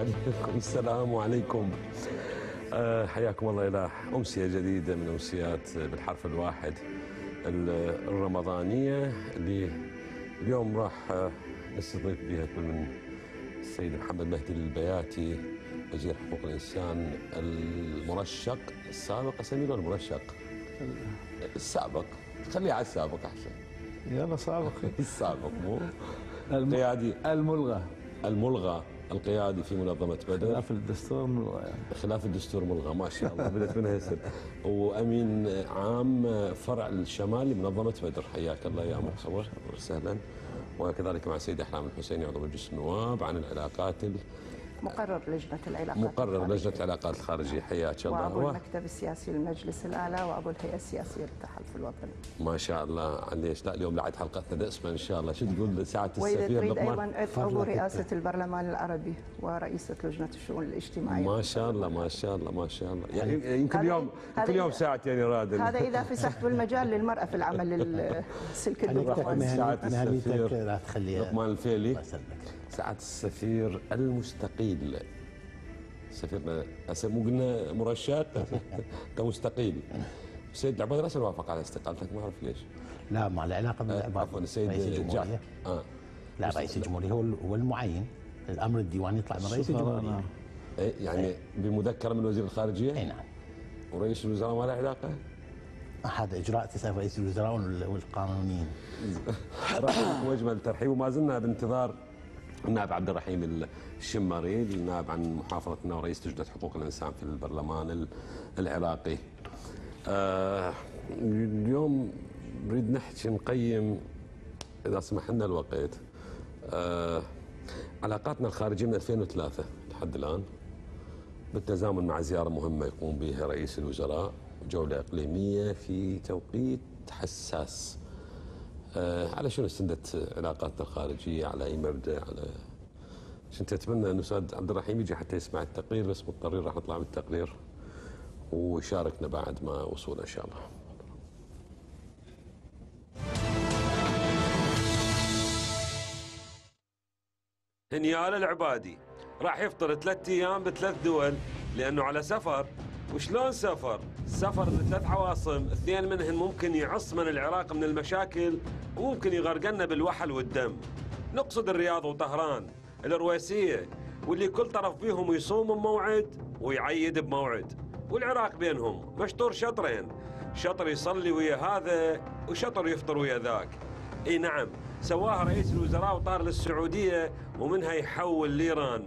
عليكم السلام عليكم آه، حياكم الله إلى أمسية جديدة من أمسيات بالحرف الواحد ال- الرمضانية اللي اليوم راح آه، نستضيف بها كل من السيد محمد مهدي البياتي وزير حقوق الإنسان المرشق السابق أسميه المرشق؟ السابق. خليه على السابق أحسن. يلا سابق. السابق مو؟ الم... قيادي. الملغى. الملغى. القيادي في منظمة بدر. خلاف الدستور ملغى يعني خلاف الدستور ملغى ما شاء الله بدأت من هسه وأمين عام فرع الشمالي منظمة بدر حياك الله يا مرحبا وسهلا وكذلك مع سيدي أحلام الحسيني عضو مجلس النواب عن العلاقات ال- مقرر لجنة العلاقات مقرر. لجنة العلاقات الخارجية حياك وأبو الله المكتب السياسي للمجلس الأعلى وأبو الهيئة السياسية للتحالف الوطني. ما شاء الله. ليش لا اليوم لعد حلقتنا دسمة إن شاء الله. شو تقول ساعة وإذا السفير تريد لقمان أيضا عضو رئاسة البرلمان العربي ورئيسة لجنة الشؤون الاجتماعية. ما شاء الله ما شاء الله ما شاء الله. يعني يمكن هذا- يوم هذا كل يوم ساعتين يراد هذا إذا فسحت بالمجال للمرأة في العمل السلك الدبلوماسي ساعة السفير لا تخليها لقمان الفيلي. الله يسلمك سعادة السفير المستقيل. سفيرنا هسه مو قلنا مرشح انت مستقيل سيد العباد راسا وافق على استقالتك ما أعرف ليش. لا مع العلاقه آه، بالعباد عفوا السيد رئيس جاك الجمهوريه آه. لا رئيس الجمهورية هو هو المعين. الأمر الديواني يطلع من رئيس الجمهورية. إيه، يعني بمذكرة من وزير الخارجية؟ اي نعم. ورئيس الوزراء ما له علاقة؟ هذا إجراء تسال رئيس الوزراء وال- والقانونيين. واجمل ترحيب وما زلنا بانتظار النائب عبد الرحيم الشماري النائب عن محافظتنا ورئيس لجنه حقوق الإنسان في البرلمان ال- العراقي. آه اليوم نريد نحكي نقيم إذا سمح لنا الوقت آه علاقاتنا الخارجية من 2003 لحد الآن بالتزامن مع زيارة مهمة يقوم بها رئيس الوزراء جولة إقليمية في توقيت حساس. آه، على شنو استندت علاقاتنا الخارجية على أي مبدأ على كنت اتمنى انه أستاذ عبد الرحيم يجي حتى يسمع التقرير بس مضطرين راح نطلع بالتقرير ويشاركنا بعد ما وصوله إن شاء الله. هنيال العبادي راح يفطر ثلاث أيام بثلاث دول لأنه على سفر وشلون سفر؟ سفر لثلاث عواصم اثنين منهن ممكن يعص من العراق من المشاكل وممكن يغرقنا بالوحل والدم. نقصد الرياض وطهران الرويسية واللي كل طرف فيهم يصوم بموعد ويعيد بموعد. والعراق بينهم مشطور شطرين شطر يصلي ويا هذا وشطر يفطر ويا ذاك. إي نعم سواها رئيس الوزراء وطار للسعودية ومنها يحول لايران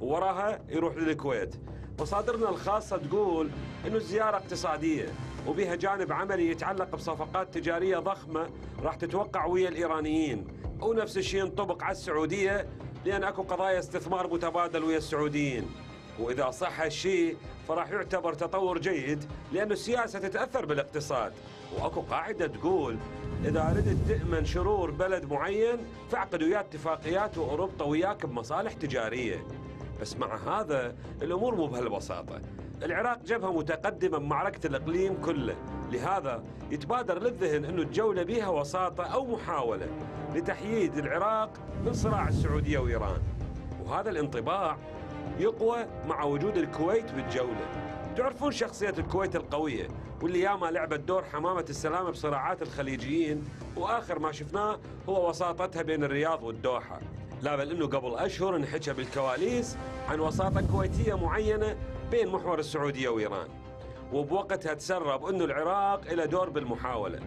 ووراها يروح للكويت. مصادرنا الخاصة تقول إنه الزياره اقتصادية وبها جانب عملي يتعلق بصفقات تجارية ضخمة راح تتوقع ويا الإيرانيين. ونفس الشيء ينطبق على السعودية لأن أكو قضايا استثمار متبادل ويا السعوديين. وإذا صح هالشيء فراح يعتبر تطور جيد لأن السياسة تتأثر بالاقتصاد. وأكو قاعدة تقول إذا ردت تأمن شرور بلد معين فاعقد وياه اتفاقيات وأوروبا وياك بمصالح تجارية. بس مع هذا الأمور مو بهالبساطة. العراق جبهة متقدمة بمعركة الإقليم كله. لهذا يتبادر للذهن انه الجولة بها وساطة أو محاولة لتحييد العراق من صراع السعودية وإيران. وهذا الانطباع يقوى مع وجود الكويت بالجولة. تعرفون شخصية الكويت القوية واللي ياما لعبت دور حمامة السلامة بصراعات الخليجيين وآخر ما شفناه هو وساطتها بين الرياض والدوحة. لا بل إنه قبل أشهر انحكى بالكواليس عن وساطة كويتية معينة بين محور السعودية وإيران. وبوقتها تسرب إنه العراق له دور بالمحاولة.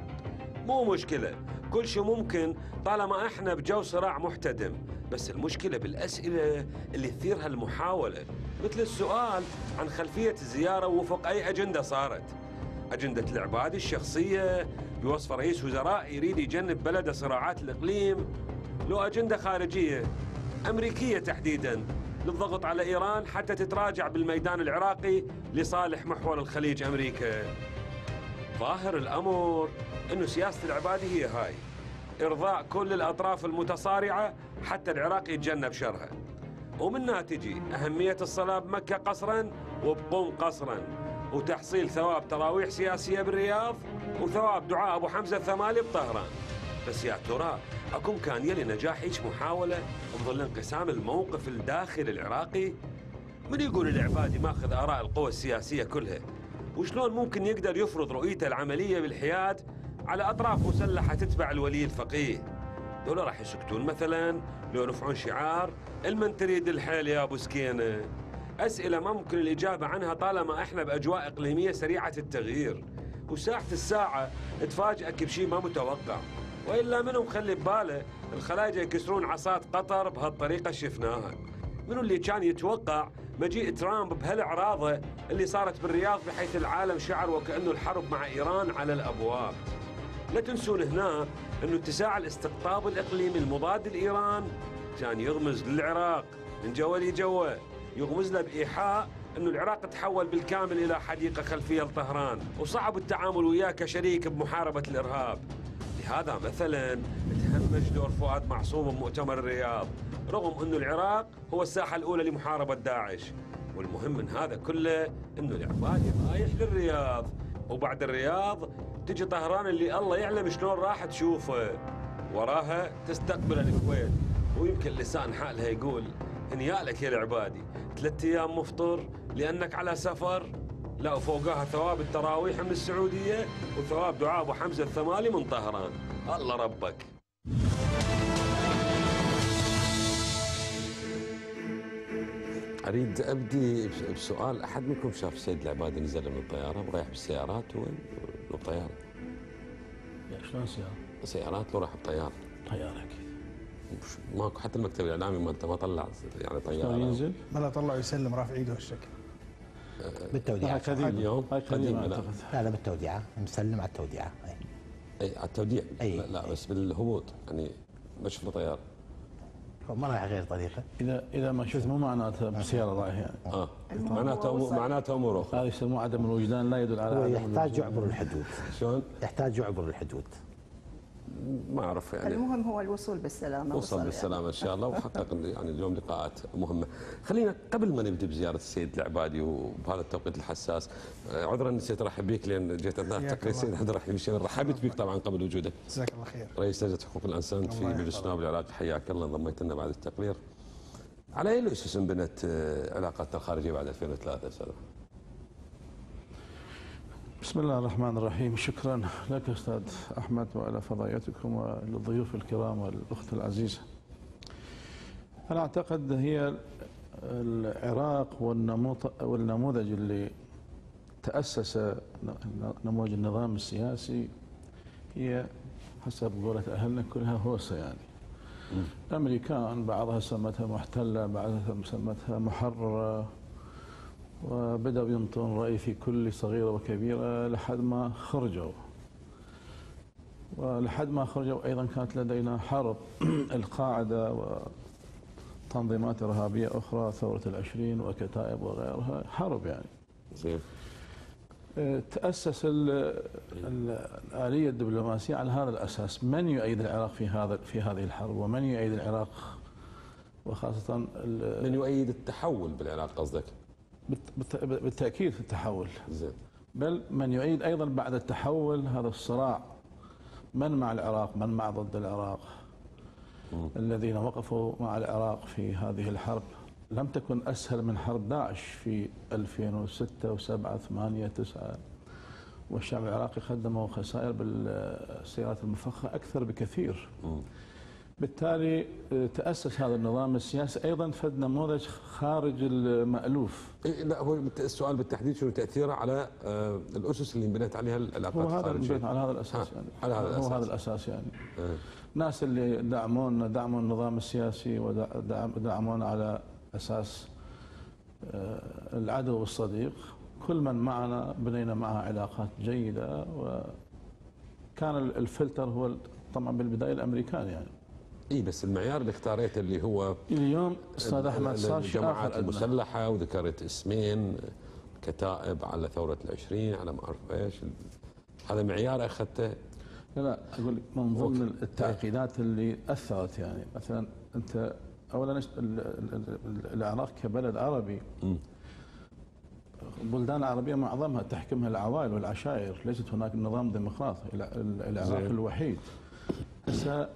مو مشكلة كل شيء ممكن طالما إحنا بجو صراع محتدم. بس المشكلة بالأسئلة اللي تثيرها المحاولة. مثل السؤال عن خلفية الزيارة وفق أي أجندة صارت. أجندة العبادي الشخصية بوصف رئيس وزراء يريد يجنب بلده صراعات الإقليم لو أجندة خارجية أمريكية تحديداً للضغط على إيران حتى تتراجع بالميدان العراقي لصالح محور الخليج أمريكا. ظاهر الأمر أنه سياسة العبادي هي هاي. إرضاء كل الأطراف المتصارعة حتى العراق يتجنب شرها. ومنها تجي أهمية الصلاة بمكة قصرا وبقوم قصرا. وتحصيل ثواب تراويح سياسية بالرياض وثواب دعاء أبو حمزة الثمالي بطهران. بس يا ترى أكو امكانيه لنجاح هيك محاولة بظل انقسام الموقف الداخلي العراقي؟ من يقول العبادي ماخذ آراء القوى السياسية كلها؟ وشلون ممكن يقدر يفرض رؤيته العملية بالحياد على أطراف مسلحة تتبع الولي الفقيه؟ دول راح يسكتون مثلا لو يرفعون شعار المن تريد الحيل يا أبو سكينة؟ أسئلة ما ممكن الإجابة عنها طالما إحنا بأجواء إقليمية سريعة التغيير. وساعه الساعة تفاجئك بشيء ما متوقع. وإلا منو مخلي بباله الخلايجة يكسرون عصات قطر بهالطريقة شفناها. منو اللي كان يتوقع مجيء ترامب بهالعراضه اللي صارت بالرياض بحيث العالم شعر وكأنه الحرب مع إيران على الأبواب؟ لا تنسون هنا انه اتساع الاستقطاب الإقليمي المضاد لإيران كان يغمز للعراق من جوا لجوا يغمز له بإيحاء إنه العراق تحول بالكامل إلى حديقة خلفية لطهران وصعب التعامل وياه كشريك بمحاربة الإرهاب. لهذا مثلا تهمش دور فؤاد معصوم بمؤتمر الرياض رغم إنه العراق هو الساحة الأولى لمحاربة داعش. والمهم من هذا كله إنه العبادي رايح للرياض. وبعد الرياض تجي طهران اللي الله يعلم شلون راح تشوفه. وراها تستقبل الكويت. ويمكن لسان حالها يقول هنيالك يا العبادي ثلاثة أيام مفطر لأنك على سفر. لا وفوقها ثواب التراويح من السعودية وثواب دعاء أبو حمزة الثمالي من طهران. الله ربك. أريد أبدي بس- بسؤال. أحد منكم شاف سيد العبادي نزل من الطيارة ورايح بالسيارات وين؟ لو بطياره شلون سيارة؟ سيارات لو راح بطيارة. طيارة أكيد ماكو حتى المكتب الإعلامي ما ما طلع يعني شلون طياره ينزل؟ ما طلع يسلم رافع ايده هالشكل. هاي بالتوديعة قديمة اليوم قديمة، لا. لا لا بالتوديعة. مسلم على التوديعة. أي. اي على التوديع. أي. لا, لا بس بالهبوط. يعني ما شفنا طياره هو ما راح غير طريقة. إذا إذا ما شفت مو معناته بسيارة رايح يعني آه. المهم معناته. معناته امور أخرى هذا يسموه عدم الوجدان لا يدل على هو عدم يحتاج. يعبر الحدود. شلون؟ يحتاج يعبر الحدود. ما أعرف يعني. المهم هو الوصول بالسلامة وصل يعني. بالسلامة إن شاء الله. وحقق يعني اليوم لقاءات مهمة. خلينا قبل ما نبدأ بزيارة السيد العبادي وبهذا التوقيت الحساس آه، عذرا نسيت أرحب بك لأن جيت اثناء التقرير الله. السيد عبد الرحيم الشيخ رحبت بك طبعا قبل وجودك. جزاك الله خير. رئيس لجنة حقوق الإنسان في مجلس يحفظك. نواب العراق حياك الله. انضميت لنا بعد التقرير. على أي اسس انبنت آه، علاقاتنا الخارجية بعد 2003 أستاذ بسم الله الرحمن الرحيم شكرا لك أستاذ أحمد والى فضائيتكم وللضيوف الكرام والأخت العزيزة. أنا أعتقد هي العراق والنموذج اللي تأسس نموذج النظام السياسي هي حسب قولة أهلنا كلها هوسة يعني. الأمريكان بعضها سمتها محتلة بعضها سمتها محررة وبدأوا ينطون رأي في كل صغيرة وكبيرة لحد ما خرجوا. ولحد ما خرجوا أيضا كانت لدينا حرب القاعدة وتنظيمات إرهابية أخرى ثورة العشرين وكتائب وغيرها. حرب يعني. زين. آه، تأسس ال- ال- الآلية الدبلوماسية على هذا الأساس. من يؤيد العراق في هذا في هذه الحرب؟ ومن يؤيد العراق؟ وخاصة من يؤيد التحول بالعراق قصدك؟ بالت- بالت- بالتأكيد في التحول. زين. بل من يعيد أيضا بعد التحول هذا الصراع. من مع العراق؟ من مع ضد العراق؟ الذين وقفوا مع العراق في هذه الحرب. لم تكن أسهل من حرب داعش في 2006 و7 8 9 والشعب العراقي قدموا خسائر بالسيارات المفخخه أكثر بكثير. بالتالي آه، تأسس هذا النظام السياسي أيضا فد نموذج خارج المألوف إيه، لا هو السؤال بالتحديد شنو تأثيره على آه، الأسس اللي انبنت عليها العلاقات هو هذا الخارجيه على هذا الأساس يعني على هذا هو الأساس. هذا الأساس يعني آه. الناس اللي دعمونا دعموا النظام السياسي ودعمونا على أساس آه، العدو والصديق كل من معنا بنينا معه علاقات جيدة وكان الفلتر هو طبعا بالبداية الأمريكان يعني اي بس المعيار اللي اختاريته اللي هو اليوم أستاذ أحمد صار شيء الجماعات. المسلحة وذكرت اسمين كتائب على ثورة العشرين على ما اعرف إيش هذا معيار أخذته لا لا أقول لك من ضمن. التعقيدات اللي أثرت يعني مثلا أنت اولا ال- ال- ال- العراق كبلد عربي مم. البلدان العربية معظمها تحكمها العوائل والعشائر ليست هناك نظام ديمقراطي الع- العراق. الوحيد هسه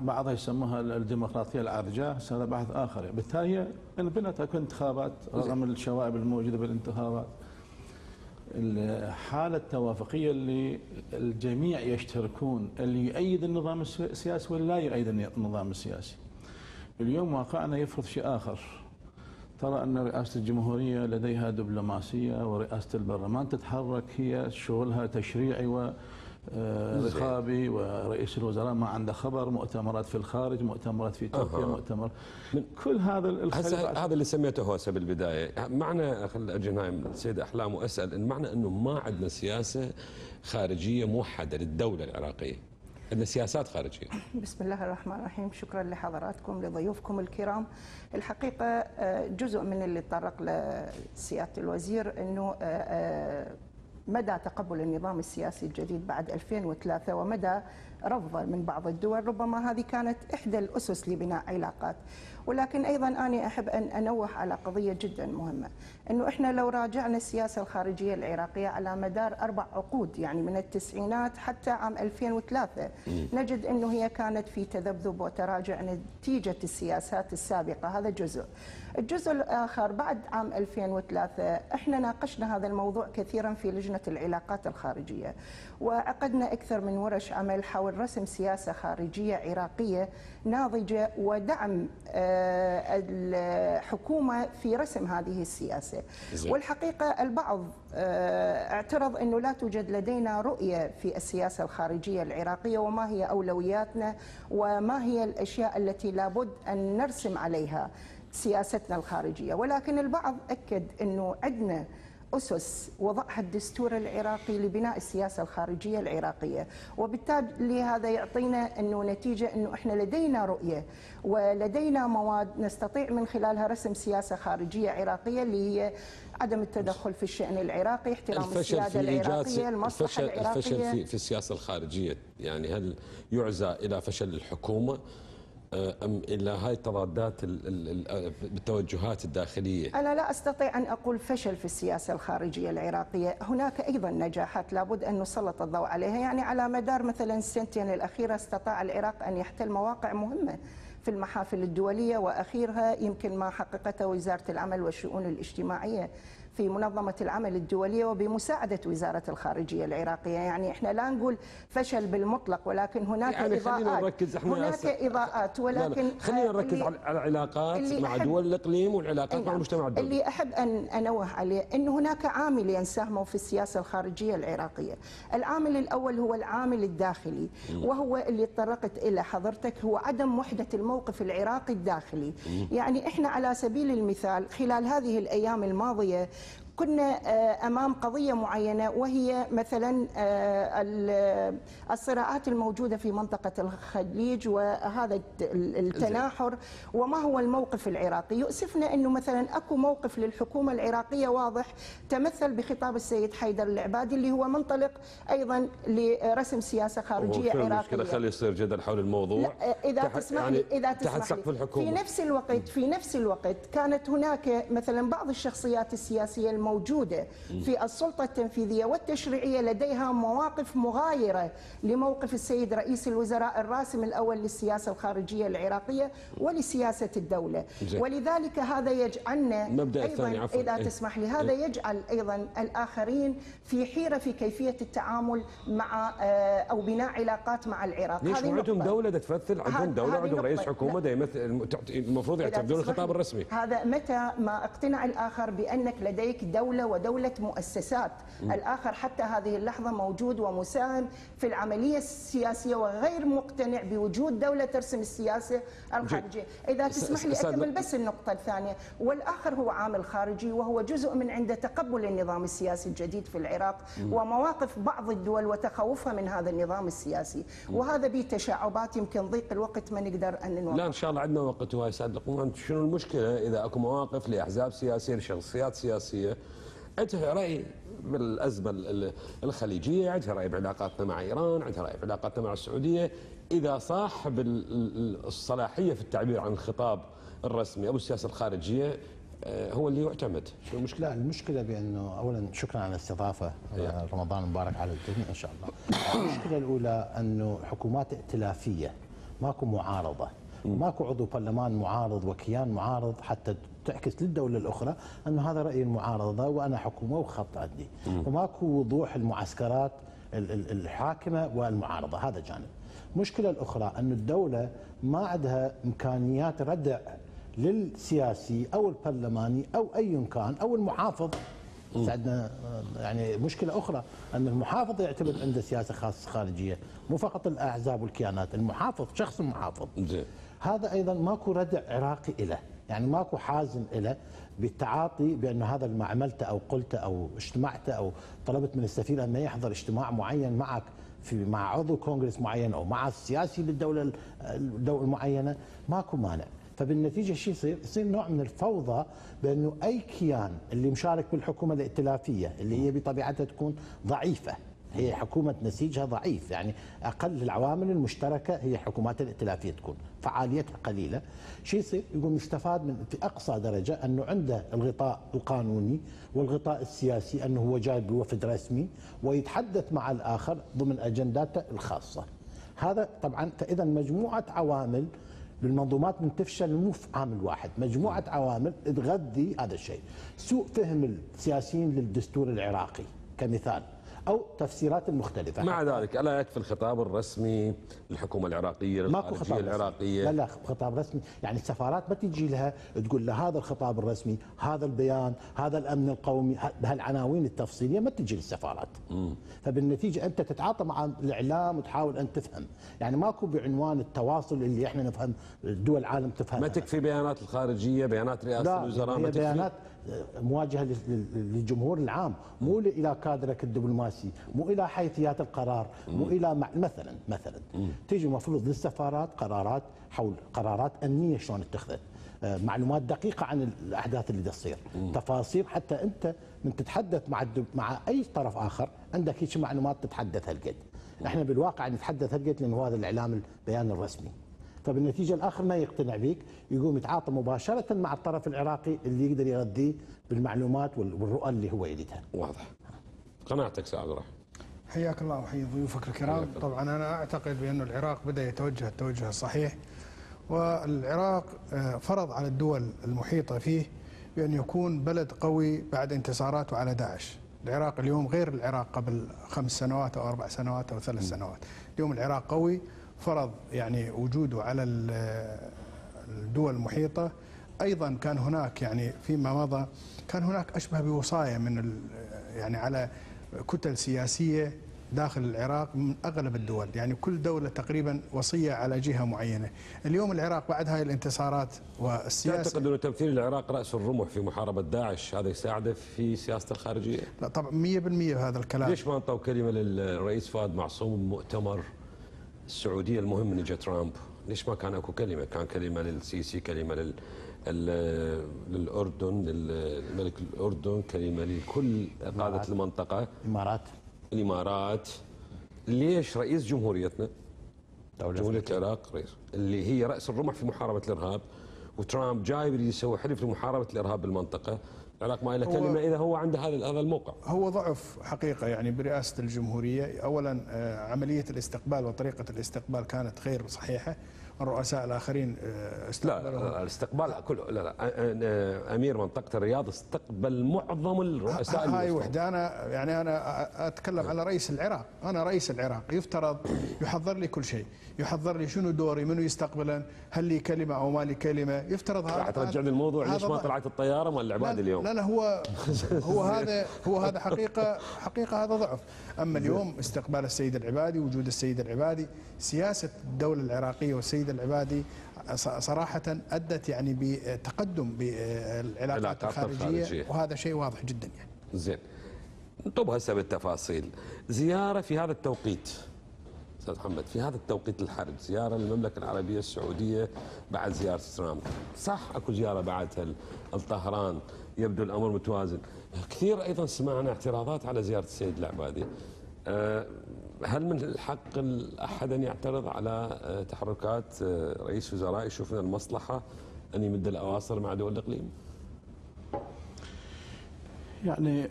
بعضها يسموها الديمقراطية العرجاء هذا بحث آخر بالتالي هي انبنت أكو انتخابات رغم الشوائب الموجودة بالانتخابات. الحالة التوافقية اللي الجميع يشتركون اللي يؤيد النظام الس- السياسي ولا لا يؤيد النظام السياسي. اليوم واقعنا يفرض شيء آخر. ترى أن رئاسة الجمهورية لديها دبلوماسية ورئاسة البرلمان تتحرك هي شغلها تشريعي و آه، زين. رقابي ورئيس الوزراء ما عنده خبر مؤتمرات في الخارج مؤتمرات في تركيا أها. مؤتمر من- كل هذا الخليط هذا اللي سميته هوسه بالبداية. معنى خل أجي هنا من السيد أحلام وأسأل إن معنى إنه ما عندنا سياسة خارجية موحدة للدولة العراقية؟ عندنا سياسات خارجية. بسم الله الرحمن الرحيم. شكرا لحضراتكم لضيوفكم الكرام. الحقيقة آه، جزء من اللي تطرق لسيادة الوزير آه، آه، مدى تقبل النظام السياسي الجديد بعد 2003 ومدى رفضه من بعض الدول ربما هذه كانت إحدى الأسس لبناء علاقات. ولكن أيضا أنا أحب أن أنوه على قضية جدا مهمة أنه إحنا لو راجعنا السياسة الخارجية العراقية على مدار أربع عقود يعني من التسعينات حتى عام 2003 نجد أنه هي كانت في تذبذب وتراجع نتيجة السياسات السابقة. هذا جزء. الجزء الآخر بعد عام 2003 إحنا ناقشنا هذا الموضوع كثيرا في لجنة العلاقات الخارجية وعقدنا أكثر من ورش عمل حول رسم سياسة خارجية عراقية ناضجة ودعم آه، الحكومة في رسم هذه السياسة. والحقيقة البعض آه، اعترض أنه لا توجد لدينا رؤية في السياسة الخارجية العراقية وما هي أولوياتنا وما هي الأشياء التي لابد أن نرسم عليها سياستنا الخارجية ولكن البعض أكد أنه عندنا أسس وضعها الدستور العراقي لبناء السياسة الخارجية العراقية. وبالتالي هذا يعطينا أنه نتيجة أنه إحنا لدينا رؤية ولدينا مواد نستطيع من خلالها رسم سياسة خارجية عراقية اللي هي عدم التدخل في الشأن العراقي احترام الفشل السيادة العراقية المصلحة الفشل الفشل العراقية. في في السياسة الخارجية. يعني هل يعزى إلى فشل الحكومة؟ آه، أم إلى هاي التضادات ال- ال- ال- بالتوجهات الداخلية؟ أنا لا أستطيع أن أقول فشل في السياسة الخارجية العراقية. هناك أيضا نجاحات لابد أن نسلط الضوء عليها. يعني على مدار مثلا السنتين الأخيرة استطاع العراق أن يحتل مواقع مهمة في المحافل الدولية وأخيرها يمكن ما حققته وزارة العمل والشؤون الاجتماعية. في منظمة العمل الدولية وبمساعدة وزارة الخارجية العراقية. يعني إحنا لا نقول فشل بالمطلق ولكن هناك يعني خلينا إضاءات. نركز إحنا هناك إضاءات. لا لا. ولكن خلينا آه، نركز على العلاقات مع أحب- دول الإقليم والعلاقات مع نعم. المجتمع الدولي. اللي أحب أن أنوه عليه انه هناك عاملين ساهموا في السياسة الخارجية العراقية. العامل الأول هو العامل الداخلي وهو اللي تطرقت إلى حضرتك هو عدم وحدة الموقف العراقي الداخلي. يعني إحنا على سبيل المثال خلال هذه الأيام الماضية كنا آه، أمام قضية معينة وهي مثلا آه، ال- الصراعات الموجودة في منطقة الخليج وهذا الت- التناحر وما هو الموقف العراقي؟ يؤسفنا إنه مثلا أكو موقف للحكومة العراقية واضح تمثل بخطاب السيد حيدر العبادي اللي هو منطلق أيضا لرسم سياسة خارجية شنو المشكلة عراقية. خلي يصير جدل حول الموضوع. لا إذا تحت- تسمح يعني لي إذا تحت تسمح سقف لي. الحكومة. في نفس الوقت في نفس الوقت كانت هناك مثلا بعض الشخصيات السياسية الموجوده في السلطة التنفيذية والتشريعية لديها مواقف مغايرة لموقف السيد رئيس الوزراء الراسم الأول للسياسة الخارجية العراقية ولسياسة الدولة زين. ولذلك هذا يجعلنا عفواً. إذا إيه. تسمح لي هذا إيه. يجعل أيضا الآخرين في حيرة في كيفية التعامل مع آه، أو بناء علاقات مع العراق ليش عندهم نقطة. دولة دا تمثل عندهم هذه عندهم رئيس. دا يمثل المفروض إذا يعتمدون الخطاب الرسمي هذا متى ما اقتنع الآخر بأنك لديك دولة ودولة مؤسسات. الآخر حتى هذه اللحظة موجود ومساهم في العملية السياسية وغير مقتنع بوجود دولة ترسم السياسة الخارجية. إذا تسمح لي أكمل بس النقطة الثانية. والآخر هو عامل خارجي وهو جزء من عند تقبل النظام السياسي الجديد في العراق ومواقف بعض الدول وتخوفها من هذا النظام السياسي. وهذا به تشعبات يمكن ضيق الوقت ما نقدر أن نوقف لا إن شاء الله عندنا وقت وهاي سعد شنو المشكلة إذا أكو مواقف لأحزاب سياسية لشخصيات سياسية عندها رأي بالأزمة ال- ال- الخليجية عندها رأي بعلاقاتنا مع إيران عندها رأي بعلاقاتنا مع السعودية إذا صاحب ال- ال- الصلاحية في التعبير عن الخطاب الرسمي أو السياسة الخارجية آه، هو اللي يعتمد شو المشكلة؟ لا المشكلة بأنه اولا شكرا على الاستضافة إيه. رمضان مبارك على الجميع إن شاء الله. المشكلة الأولى أنه حكومات ائتلافية ماكو معارضة ماكو عضو برلمان معارض وكيان معارض حتى تعكس للدولة الأخرى انه هذا رأي المعارضه وأنا حكومة وخط عندي وماكو وضوح المعسكرات ال- ال- الحاكمة والمعارضة. هذا جانب. المشكلة الأخرى أن الدولة ما عندها إمكانيات ردع للسياسي أو البرلماني أو أي كان أو المحافظ. عندنا آه، يعني مشكلة أخرى أن المحافظ يعتمد عنده سياسة خاصة خارجية مو فقط الأحزاب والكيانات المحافظ شخص المحافظ. هذا أيضا ماكو ردع عراقي له يعني ماكو حازم له بالتعاطي بأن هذا ما عملته أو قلته أو اجتمعته أو طلبت من السفير انه يحضر اجتماع معين معك في مع عضو كونغرس معين أو مع السياسي للدولة المعينة ماكو مانع فبالنتيجة شو يصير؟ يصير نوع من الفوضى بأنه أي كيان اللي مشارك بالحكومة الائتلافية اللي هي بطبيعتها تكون ضعيفة هي حكومة نسيجها ضعيف يعني أقل العوامل المشتركة هي حكومات الائتلافية تكون فعاليتها قليلة. شيء يصير؟ يقوم يستفاد من في أقصى درجة أنه عنده الغطاء القانوني والغطاء السياسي أنه هو جاي بوفد رسمي ويتحدث مع الآخر ضمن أجنداته الخاصة. هذا طبعا فإذا مجموعة عوامل بالمنظومات من تفشل مو في عامل واحد مجموعة عوامل تغذي هذا الشيء. سوء فهم السياسيين للدستور العراقي كمثال. أو تفسيرات المختلفه مع ذلك ألا يكفي الخطاب الرسمي للحكومة العراقية ماكو خطاب العراقية؟ رسمي. لا لا خطاب رسمي. يعني السفارات ما تجي لها تقول لها هذا الخطاب الرسمي هذا البيان هذا الأمن القومي بهالعناوين التفصيلية ما تجي للسفارات. فبالنتيجة أنت تتعاطى مع الإعلام وتحاول أن تفهم. يعني ماكو بعنوان التواصل اللي إحنا نفهم دول العالم تفهم ما تكفي بيانات الخارجية بيانات رئاسة لا الوزراء ما تكفي؟ بيانات مواجهة لل- لل- للجمهور العام مو إلى كادرك الدبلوماسي مو إلى حيثيات القرار مو إلى مع مثلا مثلا. تيجي المفروض للسفارات قرارات حول قرارات أمنية شلون اتخذت آه، معلومات دقيقة عن الأحداث اللي تصير. تفاصيل حتى أنت من تتحدث مع الدب... مع أي طرف آخر عندك هيك معلومات تتحدث هالقد. إحنا بالواقع نتحدث هالقد لأنه هذا الإعلام البيان الرسمي. فبالنتيجه الآخر ما يقتنع بيك؟ يقوم يتعاطى مباشرة مع الطرف العراقي اللي يقدر يغذيه بالمعلومات وال- والرؤى اللي هو يريدها. واضح. قناعتك سعد راح. حياك الله وحيي ضيوفك الكرام. طبعا أنا أعتقد بأن العراق بدأ يتوجه التوجه الصحيح والعراق آه، فرض على الدول المحيطة فيه بأن يكون بلد قوي بعد انتصاراته على داعش. العراق اليوم غير العراق قبل خمس سنوات أو أربع سنوات أو ثلاث سنوات. اليوم العراق قوي فرض يعني وجوده على ال- الدول المحيطة. أيضا كان هناك يعني فيما مضى كان هناك أشبه بوصاية من يعني على كتل سياسية داخل العراق من أغلب الدول. يعني كل دولة تقريبا وصية على جهة معينة. اليوم العراق بعد هاي الانتصارات والسياسة تعتقد انه تمثيل العراق رأس الرمح في محاربة داعش؟ هذا يساعده في سياسته الخارجية؟ لا طبعا 100% هذا الكلام. ليش ما أنطوا كلمة للرئيس فؤاد معصوم بمؤتمر السعودية المهم من اجى ترامب؟ ليش ما كان أكو كلمة؟ كان كلمة للسيسي، كلمة لل للأردن، للملك الأردن، كلمة لكل قادة المنطقة، إمارات. الإمارات. ليش رئيس جمهوريتنا؟ دولة جمهورية العراق رئيس. اللي هي رأس الرمح في محاربة الإرهاب. وترامب جاي يريد يسوي حلف لمحاربة الإرهاب بالمنطقة، له هو- كلمة إذا هو عنده هذا هذا الموقع. هو ضعف حقيقة يعني برئاسة الجمهورية أولا آه، عملية الاستقبال وطريقة الاستقبال كانت غير صحيحة الرؤساء الآخرين آه، لا, استقبلوا لا الاستقبال كل لا لا أ- أ- أمير منطقة الرياض استقبل معظم الرؤساء هاي. وحدة. أنا يعني أنا أتكلم على رئيس العراق. أنا رئيس العراق. يفترض يحضر لي كل شيء. يحضر لي شنو دوري منو يستقبلا هل لي كلمة أو ما لي كلمة. يفترض هذا راح ترجعني الموضوع. ليش ما. طلعت الطيارة مال العباد اليوم؟ لا لا هو هو هذا هو هذا حقيقه حقيقة هذا ضعف. أما اليوم استقبال السيد العبادي وجود السيد العبادي سياسة الدولة العراقية والسيد العبادي ص- صراحة أدت يعني بتقدم بالعلاقات العلاقات الخارجية الخارجية. وهذا شيء واضح جدا يعني. زين. نطب هسه بالتفاصيل. زيارة في هذا التوقيت أستاذ محمد في هذا التوقيت الحرج زيارة للمملكة العربية السعودية بعد زيارة ترامب. صح أكو زيارة بعدها لطهران يبدو الأمر متوازن. كثير أيضا سمعنا اعتراضات على زيارة السيد العبادي أه، هل من الحق احد أن يعترض على أه، تحركات أه، رئيس وزراء يشوف من المصلحة أن يمد الأواصر مع دول الإقليم؟ يعني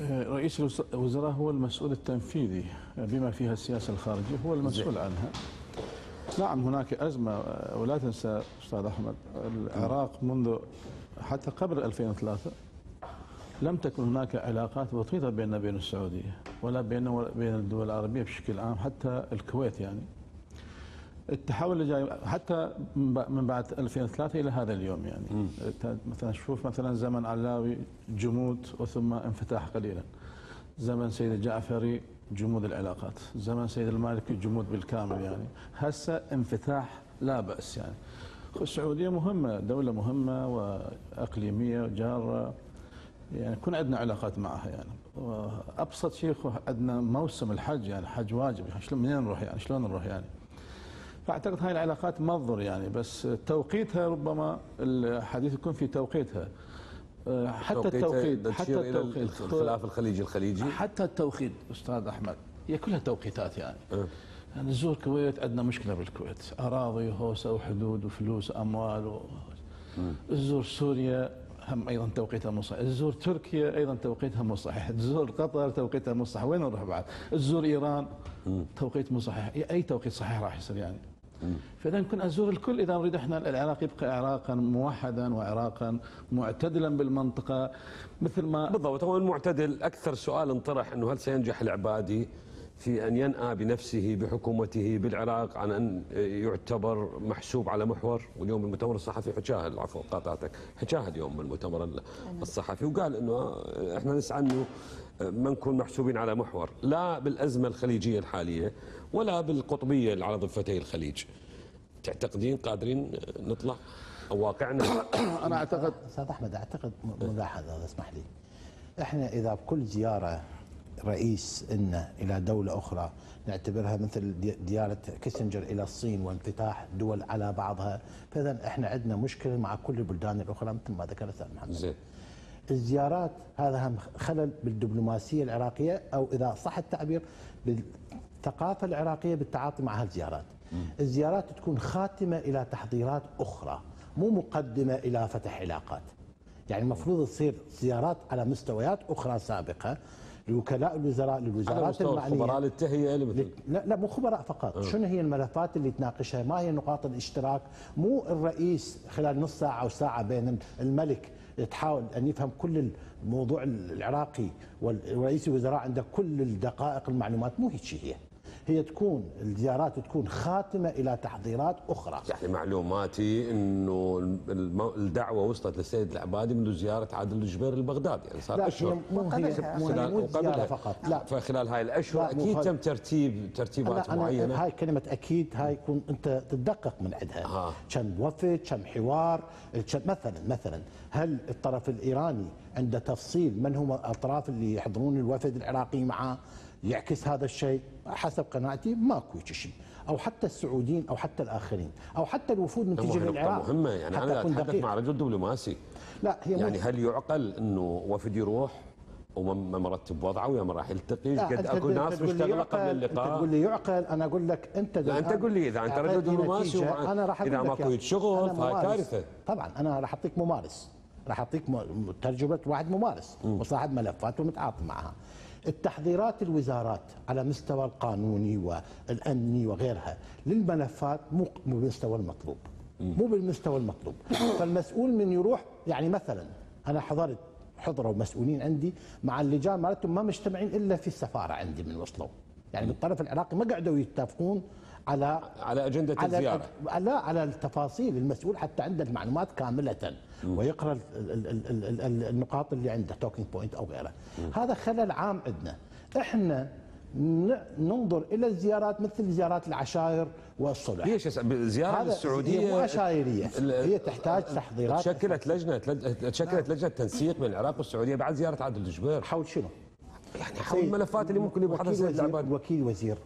آه، رئيس الوز- الوزراء هو المسؤول التنفيذي بما فيها السياسة الخارجية هو المسؤول عنها نعم هناك أزمة آه، ولا تنسى أستاذ أحمد العراق منذ حتى قبل 2003 لم تكن هناك علاقات وطيدة بيننا وبين السعودية ولا بيننا وبين الدول العربية بشكل عام حتى الكويت يعني. التحول اللي جاي حتى من بعد 2003 إلى هذا اليوم يعني. مثلا شوف مثلا زمن علاوي جمود وثم انفتاح قليلا. زمن سيد الجعفري جمود العلاقات. زمن سيد المالكي جمود بالكامل يعني. هسه انفتاح لا بأس يعني. السعودية مهمة دولة مهمة وإقليمية وجاره يعني يكون عندنا علاقات معها يعني. وأبسط شيء عندنا موسم الحج يعني حج واجب. يعني شلون منين نروح يعني؟ شلون نروح يعني؟ فأعتقد هاي العلاقات مضر يعني بس توقيتها ربما الحديث يكون في توقيتها. حتى التوقيت حتى التوقيت. الخلاف الخليجي الخليجي؟ حتى التوقيت أستاذ أحمد هي كلها توقيتات يعني. أه. يعني نزور الكويت عندنا مشكلة بالكويت. أراضي وهوسه وحدود وفلوس واموال و... تزور سوريا هم أيضا توقيتها مو صحيح، تزور تركيا أيضا توقيتها مو صحيح، تزور قطر توقيتها مو صحيح، وين نروح بعد؟ تزور إيران توقيت مو صحيح، أي توقيت صحيح راح يصير يعني. فاذا نكون ازور الكل إذا نريد إحنا العراق يبقى عراقا موحدا وعراقا معتدلا بالمنطقة. مثل ما بالضبط هو المعتدل. أكثر سؤال انطرح إنه هل سينجح العبادي؟ في أن ينأى بنفسه بحكومته بالعراق عن أن يعتبر محسوب على محور. واليوم المؤتمر الصحفي حكاها العفو قاطعتك. حكاها اليوم المؤتمر الصحفي. وقال إنه إحنا نسعى إنه ما نكون محسوبين على محور. لا بالأزمة الخليجية الحالية ولا بالقطبية على ضفتي الخليج. تعتقدين قادرين نطلع أو واقعنا؟ أنا أعتقد أستاذ أحمد أعتقد م- ملاحظة اذا اسمح لي. إحنا إذا بكل زيارة رئيس إن إلى دولة أخرى. نعتبرها مثل دي- زياره كيسنجر إلى الصين وانفتاح دول على بعضها. فاذا إحنا عندنا مشكلة مع كل البلدان الأخرى مثل ما ذكر الاستاذ محمد. زين. الزيارات هذا هم خلل بالدبلوماسية العراقية أو إذا صح التعبير بالثقافة العراقية بالتعاطي مع هالزيارات. الزيارات تكون خاتمة إلى تحضيرات أخرى مو مقدمة إلى فتح علاقات. يعني المفروض تصير زيارات على مستويات أخرى سابقة. لوكلاء الوزراء للوزارات المعنيه الخبراء للتهيئه لمثل لا لا مو خبراء فقط. شنو هي الملفات اللي تناقشها؟ ما هي نقاط الاشتراك؟ مو الرئيس خلال نص ساعة أو ساعة بين الملك تحاول أن يفهم كل الموضوع العراقي ورئيس الوزراء عنده كل الدقائق المعلومات مو هيك هي. هي تكون الزيارات تكون خاتمة إلى تحضيرات أخرى. يعني معلوماتي إنه الدعوة وصلت للسيد العبادي منذ زيارة عادل الجبير لبغداد يعني صار أشهر. مو وقبلها. فقط. لا فخلال هاي الأشهر أكيد تم ترتيب ترتيبات أنا أنا معينة. هاي كلمة أكيد هاي يكون أنت تدقق من عندها. آه. كم وفد كم حوار كم مثلا مثلا هل الطرف الإيراني عنده تفصيل من هم الأطراف اللي يحضرون الوفد العراقي معه يعكس هذا الشيء حسب قناعتي ماكو شيء. أو حتى السعوديين أو حتى الآخرين أو حتى الوفود من تجي نقطة للعراق مهمة يعني أتحدث دقيق. مع رجل دبلوماسي. لا هي يعني هل يعقل أنه وفد يروح وما مرتب وضعه ويا ما راح يلتقي؟ قد أكو ناس مشتغلة قبل أنت تقول اللقاء لي يعقل أنا أقول لك أنت لا أنت قول لي إذا أنت رجل دبلوماسي أنا راح إذا ماكو شغل فهاي ممارس. كارثة. طبعا أنا راح أعطيك ممارس. راح أعطيك ترجمة واحد ممارس. وصاحب ملفات ومتعاطي معها. التحضيرات الوزارات على مستوى القانوني والأمني وغيرها للملفات مو بالمستوى المطلوب. مو بالمستوى المطلوب. فالمسؤول من يروح يعني مثلا أنا حضرت حضروا مسؤولين عندي مع اللجان مالتهم ما مجتمعين إلا في السفارة عندي من وصلوا. يعني بالطرف العراقي ما قعدوا يتفقون على على أجندة على الزيارة. لا على التفاصيل. المسؤول حتى عنده المعلومات كاملة. ويقرأ ال- ال- ال- ال- ال- النقاط اللي عنده talking point أو غيره. هذا خلل عام عندنا. إحنا ننظر إلى الزيارات مثل زيارات العشائر والصلح. الزياره هذا السعودية مو عشائريه هي تحتاج تحضيرات. تشكلت لجنة تشكلت لجنة تنسيق بين العراق والسعودية بعد زيارة عادل الجبير حول شنو؟ يعني حول الملفات اللي ممكن يبحثها وزير العبادي وكيل وزير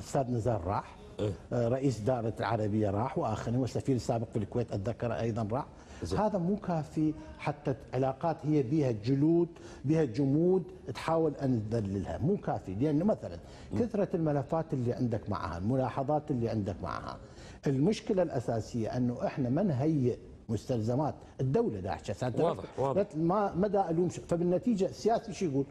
أستاذ نزار راح. آه، رئيس دائرة العربية راح. وآخرين والسفير السابق في الكويت أتذكر أيضا راح. هذا مو كافي حتى علاقات هي بها جلود بها جمود تحاول أن تذللها. مو كافي. لأنه مثلا كثرة الملفات اللي عندك معها الملاحظات اللي عندك معها المشكلة الأساسية أنه إحنا ما نهيئ مستلزمات الدولة داعشة. واضح، واضح. ما مدى اليوم فبالنتيجة السياسي شو يقول؟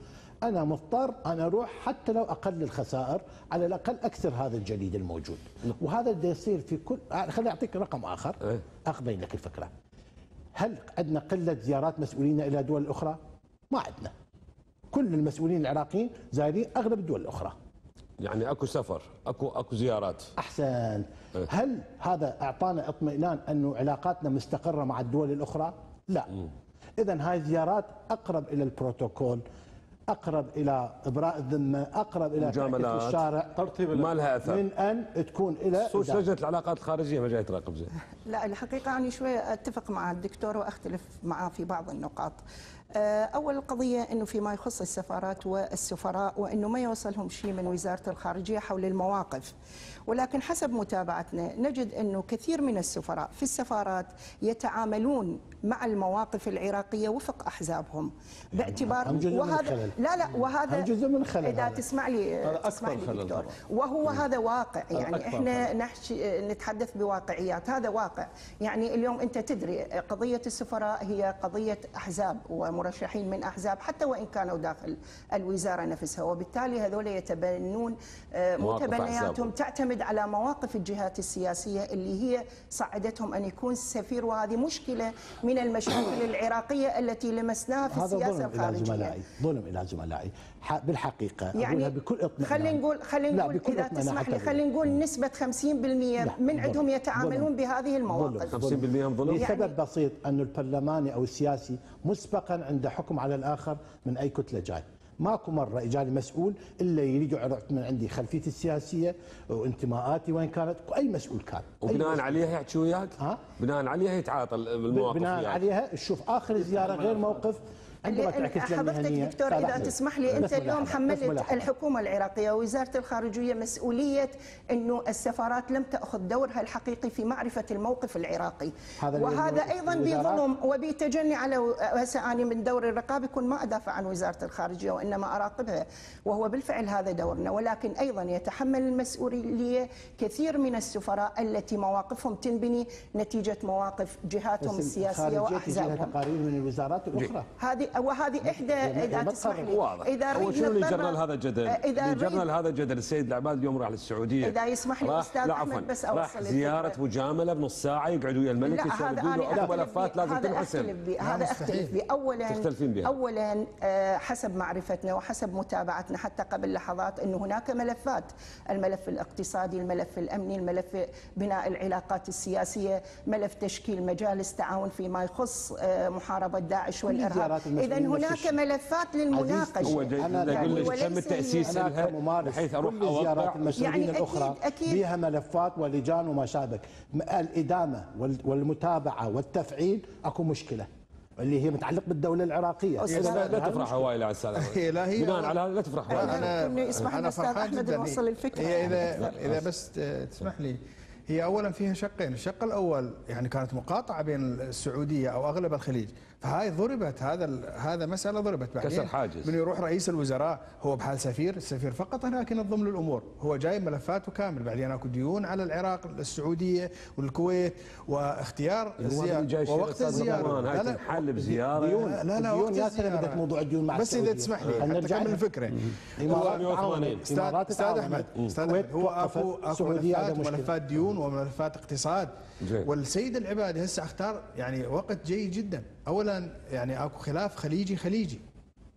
أنا مضطر أنا أروح حتى لو أقل الخسائر على الأقل أكسر هذا الجليد الموجود. وهذا بده يصير في كل خليني أعطيك رقم آخر. إيه. اقبل لك الفكرة. هل عندنا قلة زيارات مسؤولين إلى دول أخرى؟ ما عندنا. كل المسؤولين العراقيين زايرين أغلب الدول الأخرى. يعني أكو سفر أكو أكو زيارات. أحسن. هل هذا أعطانا اطمئنان انه علاقاتنا مستقرة مع الدول الأخرى؟ لا. اذا هاي الزيارات أقرب إلى البروتوكول. أقرب إلى إبراء الذمه أقرب إلى مجاملات. تعريف الشارع. ترتيب ما لها أثر. من أن تكون إلى لجنه العلاقات الخارجية ما جاي تراقب زين. لا الحقيقة أنا شوية أتفق مع الدكتور وأختلف معه في بعض النقاط. آه، أول قضية أنه فيما يخص السفارات والسفراء وأنه ما يوصلهم شيء من وزارة الخارجية حول المواقف. ولكن حسب متابعتنا نجد أنه كثير من السفراء في السفارات يتعاملون مع المواقف العراقية وفق أحزابهم. باعتبار هم جزء من وهذا. لا لا وهذا جزء من الخلل إذا. تسمع لي تسمع لي خلل دكتور. وهو هذا واقع. يعني إحنا نحشي نتحدث بواقعيات. هذا واقع. يعني اليوم أنت تدري قضية السفراء هي قضية أحزاب ومرشحين من أحزاب حتى وإن كانوا داخل الوزارة نفسها. وبالتالي هذول يتبنون آه، متبنياتهم أحزابهم. تعتمد على مواقف الجهات السياسية اللي هي صعدتهم أن يكون سفير. وهذه مشكلة من المشاكل العراقية التي لمسناها في هذا السياسة ظلم إلى الخارجية. زملائي ظلم إلى زملائي أقولها يعني بكل اطمئنان. خلينا نقول خلينا نقول اطمئنان تسمح لي. خلينا نقول نسبة 50% من. عندهم يتعاملون ظلم. بهذه المواقف. 50% من ظلم. يعني- لسبب بسيط أن البرلماني أو السياسي مسبقا عنده حكم على الآخر من أي كتلة جاي. ماكو مرة إجاني مسؤول إلا يريد يعرف من عندي خلفيتي السياسية وانتماءاتي وين كانت أي مسؤول كان وبناء. عليها يحكي وياك ها؟ بناء عليها يتعاطى بالمواقف بناء. عليها تشوف آخر الزيارة غير موقف عندما تعكس حضرتك دكتور إذا. تسمح لي أنت اليوم حملت. الحكومة العراقية ووزاره الخارجية مسؤولية انه السفارات لم تأخذ دورها الحقيقي في معرفة الموقف العراقي وهذا أيضا. بظلم وبتجني على هسه أنا من دور الرقابه كن ما أدافع عن وزارة الخارجية وإنما أراقبها وهو بالفعل هذا دورنا ولكن أيضا يتحمل المسؤولية كثير من السفراء التي مواقفهم تنبني نتيجة مواقف جهاتهم السياسية وأحزابهم تقارير من الوزارات الأخرى هذه وهذه احدى إذا تسمح. لي واضح إذا هو شنو اللي جرى لهذا الجدل؟ إذا جرى لهذا الجدل السيد العباد اليوم راح للسعودية إذا يسمح لي أحمد عفوا بس أوصل راح الفكرة. زيارة مجاملة بنص ساعة يقعدوا ويا الملك لا هذا يسولفوا له اكو ملفات. لازم هذا تنحسم أختلف به لا، هذا. أختلف به اولا تختلفين بها. اولا آه، حسب معرفتنا وحسب متابعتنا حتى قبل لحظات انه هناك ملفات الملف الاقتصادي الملف الأمني الملف بناء العلاقات السياسية ملف تشكيل مجالس تعاون فيما يخص آه، محاربة داعش والإرهاب اذا هناك. ملفات للمناقشة هو جاي أنا يقول لك تم التاسيس أنا لها بحيث أروح كل زيارات المسؤولين يعني أكيد. بها ملفات ولجان وما شابك م- الإدامة وال- والمتابعة والتفعيل أكو مشكلة اللي هي متعلق بالدولة العراقية أستاذ- إذا لا, لا تفرح. هواي على السلامه لا هي بناء على هذا لا تفرح هواي أنا أستاذ فرحان أحمد جداً. نوصل الفكرة. هي اذا إذا بس تسمح لي هي اولا فيها شقين، الشق الأول يعني كانت مقاطعة بين السعودية أو أغلب الخليج، فهاي ضربت هذا ال- هذا مسألة ضربت بعدين كسر حاجز. من يروح رئيس الوزراء هو بحال سفير، السفير فقط هناك ينظم له الأمور، هو جايب ملفاته كامل، بعدين أكو ديون على العراق السعودية والكويت واختيار الزيارة ووقت الزيارة رمضان، هاي تنحل بزيارة ديون لا، لا، ديون وقت بدك موضوع الديون مع بس إذا. تسمح لي خلينا حتى لها. الفكرة إمارات هو تعاونت. 180. أستاذ. أحمد أستاذ هو. أكو اكو. ملفات ديون وملفات اقتصاد زين. والسيد العبادي هسه أختار يعني وقت جيد جدا اولا يعني أكو خلاف خليجي خليجي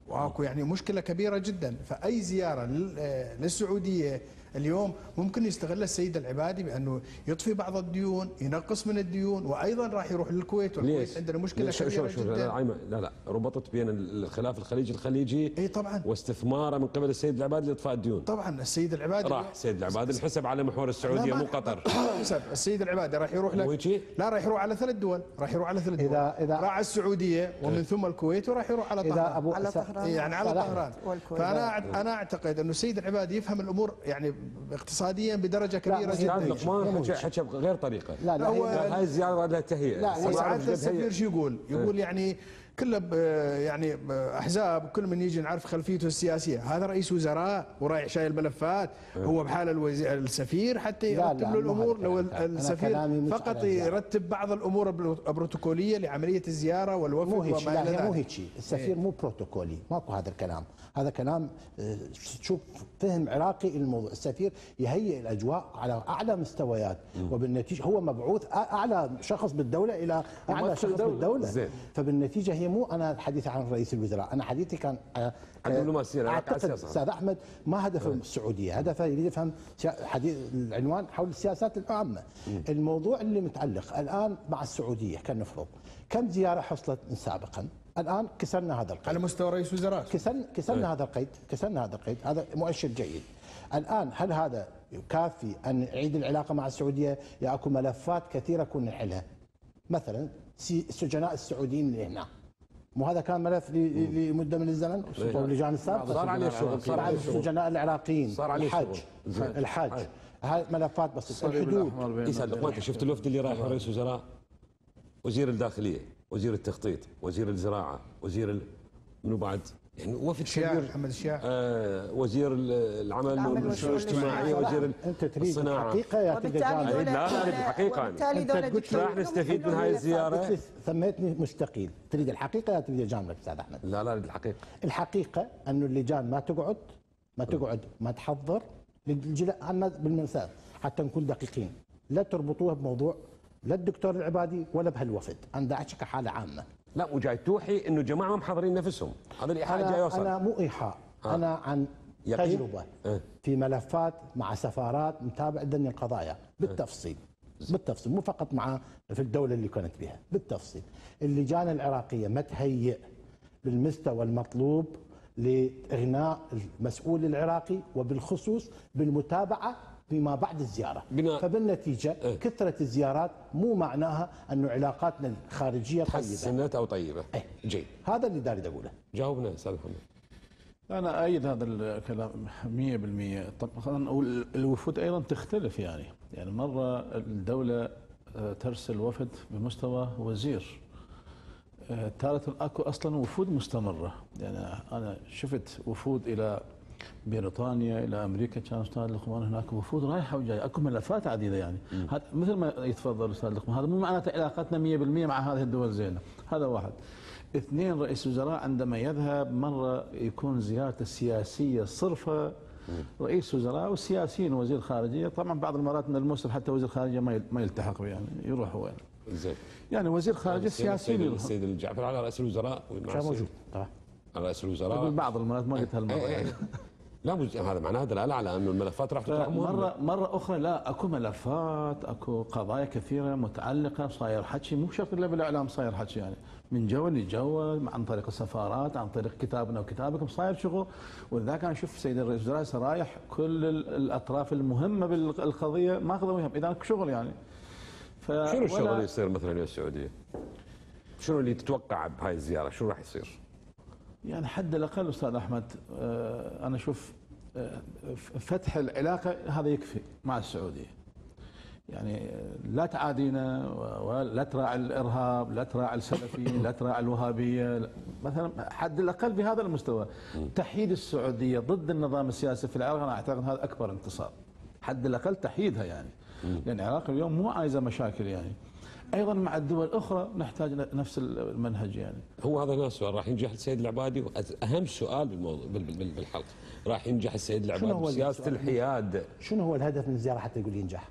وأكو يعني مشكلة كبيرة جدا فأي زيارة لل- للسعودية اليوم ممكن يستغل السيد العبادي بأنه يطفي بعض الديون ينقص من الديون وأيضا راح يروح للكويت والكويت؟ عندنا مشكلة كبيرة شوف شوف لا, لا لا ربطت بين الخلاف الخليجي الخليجي إي طبعا واستثماره من قبل السيد العبادي لإطفاء الديون طبعا السيد العبادي راح السيد العبادي انحسب على محور السعودية مو قطر حسب السيد العبادي راح يروح لك؟ لا راح يروح على ثلاث دول راح يروح على ثلاث دول إذا- إذا- راح على السعودية ومن ثم الكويت وراح يروح على إذا طهران أبو على طهران. يعني على. طهران والكويت. فأنا أنا أعتقد أنه السيد العبادي يفهم الأمور يعني اقتصاديا بدرجة كبيرة جدا لقمان حكى حكى بغير طريقة لا لا هو- هاي الزياره لها تهيئه لا، سعاده. السفير شو يقول؟ يقول يعني كله يعني أحزاب وكل من يجي نعرف خلفيته السياسية. هذا رئيس وزراء ورايح شايل ملفات هو بحال الوزي- السفير حتى يرتب له مو الأمور لو السفير فقط. يرتب بعض الأمور البروتوكوليه لعملية الزيارة والوفد مو هيك وما لا إلى هي مو ذلك. هيك. شيء السفير مو بروتوكولي ماكو هذا الكلام. هذا كلام آه، شوف فهم عراقي الموضوع السفير يهيئ الأجواء على أعلى مستويات. وبالنتيجة هو مبعوث أعلى شخص بالدولة إلى أعلى شخص. بالدولة. فبالنتيجة هي مو أنا حديثي عن رئيس الوزراء أنا حديثي كان آه، عن أعتقد السياسة. أستاذ أحمد ما هدفه السعودية هدفه يريد يفهم حديث العنوان حول السياسات العامة. الموضوع اللي متعلق الآن مع السعودية كان نفرض كم زيارة حصلت من سابقا؟ الآن كسرنا هذا القيد. على مستوى رئيس وزراء. كسرنا كسرنا هذا القيد كسرنا هذا القيد هذا مؤشر جيد. الآن هل هذا كافي أن نعيد العلاقة مع السعودية؟ يا أكو ملفات كثيرة كنا نحلها. مثلا السجناء السعوديين اللي هنا. مو هذا كان ملف لمدة من الزمن؟ واللجان السابقه صار عليه شغل صار عليه شغل السجناء العراقيين. صار عليه. زين. الحج هاي ملفات بس الحدود. يسعد شفت الوفد اللي رايح رئيس وزراء؟ وزير الداخلية وزير التخطيط وزير الزراعة وزير ال... منو بعد؟ يعني وفد الشياع كبير محمد الشياع آه وزير ال- العمل والشؤون الاجتماعيه الاجتماعية. وزير ال- أنت تريد الصناعة. الحقيقة يا لا، لا، قلت دكتور راح نستفيد من هاي لي سميتني مستقيل. تريد الحقيقة يا تريد اجاملك أستاذ أحمد؟ لا لا الحقيقة. الحقيقة انه اللجان ما تقعد ما تقعد ما تحضر عنا بالمساء حتى نكون دقيقين. لا تربطوها بموضوع لا الدكتور العبادي ولا بهالوفد أنا دا احكي كحاله عامة. لا وجاي توحي إنه جماعة محضرين نفسهم. هذا الايحاء جاي يوصل. أنا مو إيحاء. آه. أنا عن يقين؟ تجربة. إيه. في ملفات مع سفارات متابع دني القضايا. بالتفصيل. بالتفصيل. مو فقط مع في الدولة اللي كنت بها. بالتفصيل. اللجان العراقية ما تهيئ بالمستوى المطلوب لإغناء المسؤول العراقي وبالخصوص بالمتابعة فيما بعد الزيارة. بناء- فبالنتيجة إيه. كثرة الزيارات مو معناها انه علاقاتنا الخارجيه طيبة. حسنت أو طيبة. إيه. جيد. هذا اللي داري أقوله. جاوبنا أستاذ محمد. أنا أيد هذا الكلام 100% طب خلينا نقول الوفود أيضا تختلف يعني. يعني مرة الدولة آه، ترسل وفد بمستوى وزير. آه، تارة اكو أصلا وفود مستمرة. يعني أنا شفت وفود إلى بريطانيا إلى أمريكا كان أستاذ لقمان هناك وفود رايحة وجاية. أكو ملفات عديدة يعني. هذا مثل ما يتفضل أستاذ لقمان هذا مو معناته علاقتنا 100% مع هذه الدول زينة. هذا واحد. اثنين رئيس وزراء عندما يذهب مرة يكون زيارته سياسية صرفة. رئيس وزراء والسياسيين وزير خارجية. طبعا بعض المرات من الموسم حتى وزير خارجية ما يل- ما يلتحق يعني يروح وين. زين. يعني وزير خارجية سياسيين يروح السيد الجعفر على رئيس الوزراء كان موجود؟ طبعا على رئيس يقول الوزراء بعض المرات ما قلت هالمرة. يعني لا مش- هذا معناه دلالة على انه الملفات راح تطلع مهمه مرة مرة أخرى لا أكو ملفات أكو قضايا كثيرة متعلقة صاير حكي مو شرط إلا بالإعلام صاير حكي يعني من جو لجو عن طريق السفارات عن طريق كتابنا وكتابكم صاير شغل ولذلك أنا أشوف سيد الرئيس الوزراء سرايح كل ال- الأطراف المهمة بالقضية ماخذة وياهم إذا أكو شغل يعني ف شنو الشغل اللي يصير مثلا يا السعودية؟ شنو اللي تتوقع بهاي الزيارة؟ شنو راح يصير؟ يعني حد الأقل أستاذ أحمد آه، أنا أشوف آه، فتح العلاقة هذا يكفي مع السعودية. يعني لا تعادينا ولا تراعي الإرهاب، لا تراعي السلفيين، لا تراعي الوهابية، لا- مثلا حد الأقل بهذا المستوى تحييد السعودية ضد النظام السياسي في العراق أنا أعتقد هذا أكبر انتصار. حد الأقل تحييدها يعني. لأن العراق اليوم مو عايزة مشاكل يعني. أيضا مع الدول الأخرى نحتاج نفس المنهج يعني. هو هذا السؤال راح ينجح السيد العبادي أهم سؤال بالموضوع بال- بال- بالحلقة راح ينجح السيد العبادي بسياسة؟ الحياد شنو هو الهدف من الزيارة حتى يقول ينجح؟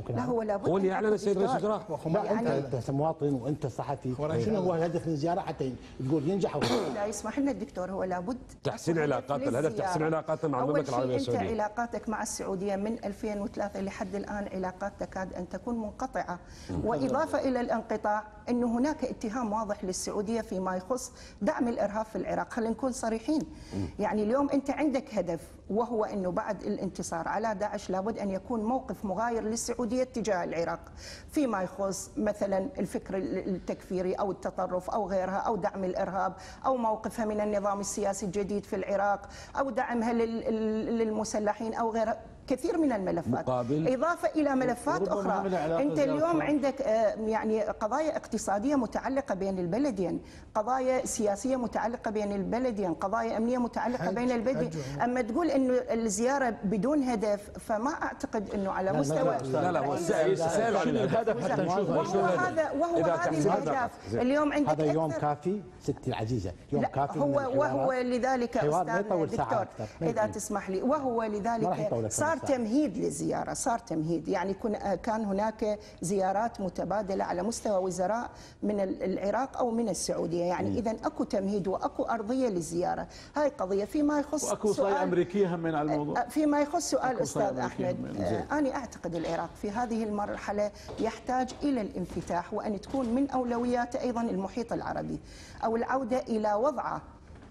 ممكن لا؟ هو لابد هو اللي اعلن السيد رئيس. الوزراء لا انت يعني- أنت مواطن وأنت صحفي شنو هو. الهدف من الزياره حتى تقول ينجح لا؟ لا يسمح لنا الدكتور هو لابد تحسين علاقات، الهدف. تحسين علاقاتنا مع أول السعودية. شيء أنت علاقاتك مع السعودية من 2003 لحد الآن علاقات تكاد أن تكون منقطعة وإضافة إلى الانقطاع أنه هناك اتهام واضح للسعودية فيما يخص دعم الإرهاب في العراق. خلينا نكون صريحين. يعني اليوم أنت عندك هدف وهو أنه بعد الانتصار على داعش لابد أن يكون موقف مغاير للسعودية تجاه العراق. فيما يخص مثلا الفكر التكفيري أو التطرف أو غيرها أو دعم الإرهاب أو موقفها من النظام السياسي الجديد في العراق أو دعمها لل- للمسلحين أو غيرها. كثير من الملفات مقابل؟ إضافة إلى ملفات أخرى أنت اليوم. عندك آه، يعني قضايا اقتصادية متعلقة بين البلدين قضايا سياسية متعلقة بين البلدين قضايا أمنية متعلقة حج- بين البلدين. أما تقول أنه الزيارة بدون هدف فما أعتقد أنه على لا، مستوى لا، لا لا هو السائل عن الهدف حتى نشوف وهو؟ هذا وهو إذا هذه زين. اليوم عندك هذا يوم كافي ستي العزيزة يوم لا كافي هو. وهو لذلك ساعة دكتور يطول. تسمح لي وهو ما راح لذلك صار. تمهيد للزياره صار تمهيد. يعني كن- كان هناك زيارات متبادلة على مستوى وزراء من ال- العراق أو من السعودية. يعني اذا أكو تمهيد وأكو أرضية للزياره هاي قضية فيما يخص وأكو سؤال- أمريكية هم من على الموضوع. فيما يخص سؤال أستاذ أحمد. آه، أنا أعتقد العراق في هذه المرحلة يحتاج إلى الانفتاح وأن تكون من اولوياته أيضا المحيط العربي أو العودة إلى وضعه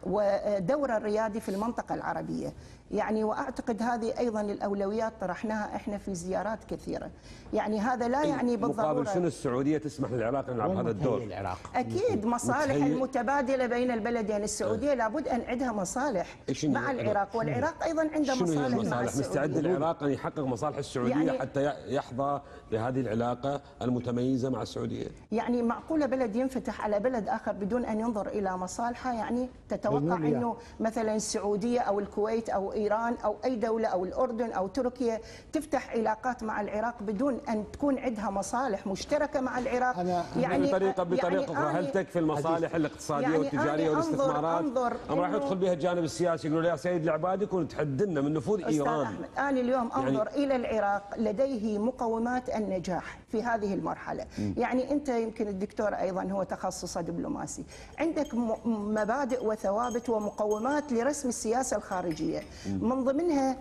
ودوره الريادي في المنطقة العربية. يعني وأعتقد هذه أيضا الأولويات طرحناها إحنا في زيارات كثيرة. يعني هذا لا يعني مقابل بالضروره شنو السعودية تسمح للعراق أن يلعب هذا الدور؟ العراق. أكيد مصالح متهيأ- المتبادلة بين البلدين. السعودية لابد أن عندها مصالح؟ مع العراق؟ والعراق أيضا عنده شنو هي مصالح مع المصالح؟ مستعد السعوديه العراق أن يحقق مصالح السعودية يعني- حتى يحظى بهذه العلاقة المتميزة مع السعودية؟ يعني معقولة بلد ينفتح على بلد آخر بدون أن ينظر إلى مصالحه يعني تتوقع. إنه مثلا السعودية أو الكويت أو إيران أو أي دولة أو الأردن أو تركيا تفتح علاقات مع العراق بدون أن تكون عندها مصالح مشتركة مع العراق. أنا- يعني بطريقه بطريقة يعني هل تكفي المصالح الاقتصادية يعني أنظر- والاستثمارات؟ أنظر أم راح يدخل بها الجانب السياسي يقولوا يا سيد العبادي كنت تحدنا من نفوذ إيران. أحمد أنا اليوم يعني- أنظر إلى العراق لديه مقومات النجاح في هذه المرحلة. يعني أنت يمكن الدكتور أيضا هو تخصصه دبلوماسي. عندك م- مبادئ وثوابت ومقومات لرسم السياسة الخارجية. من ضمنها.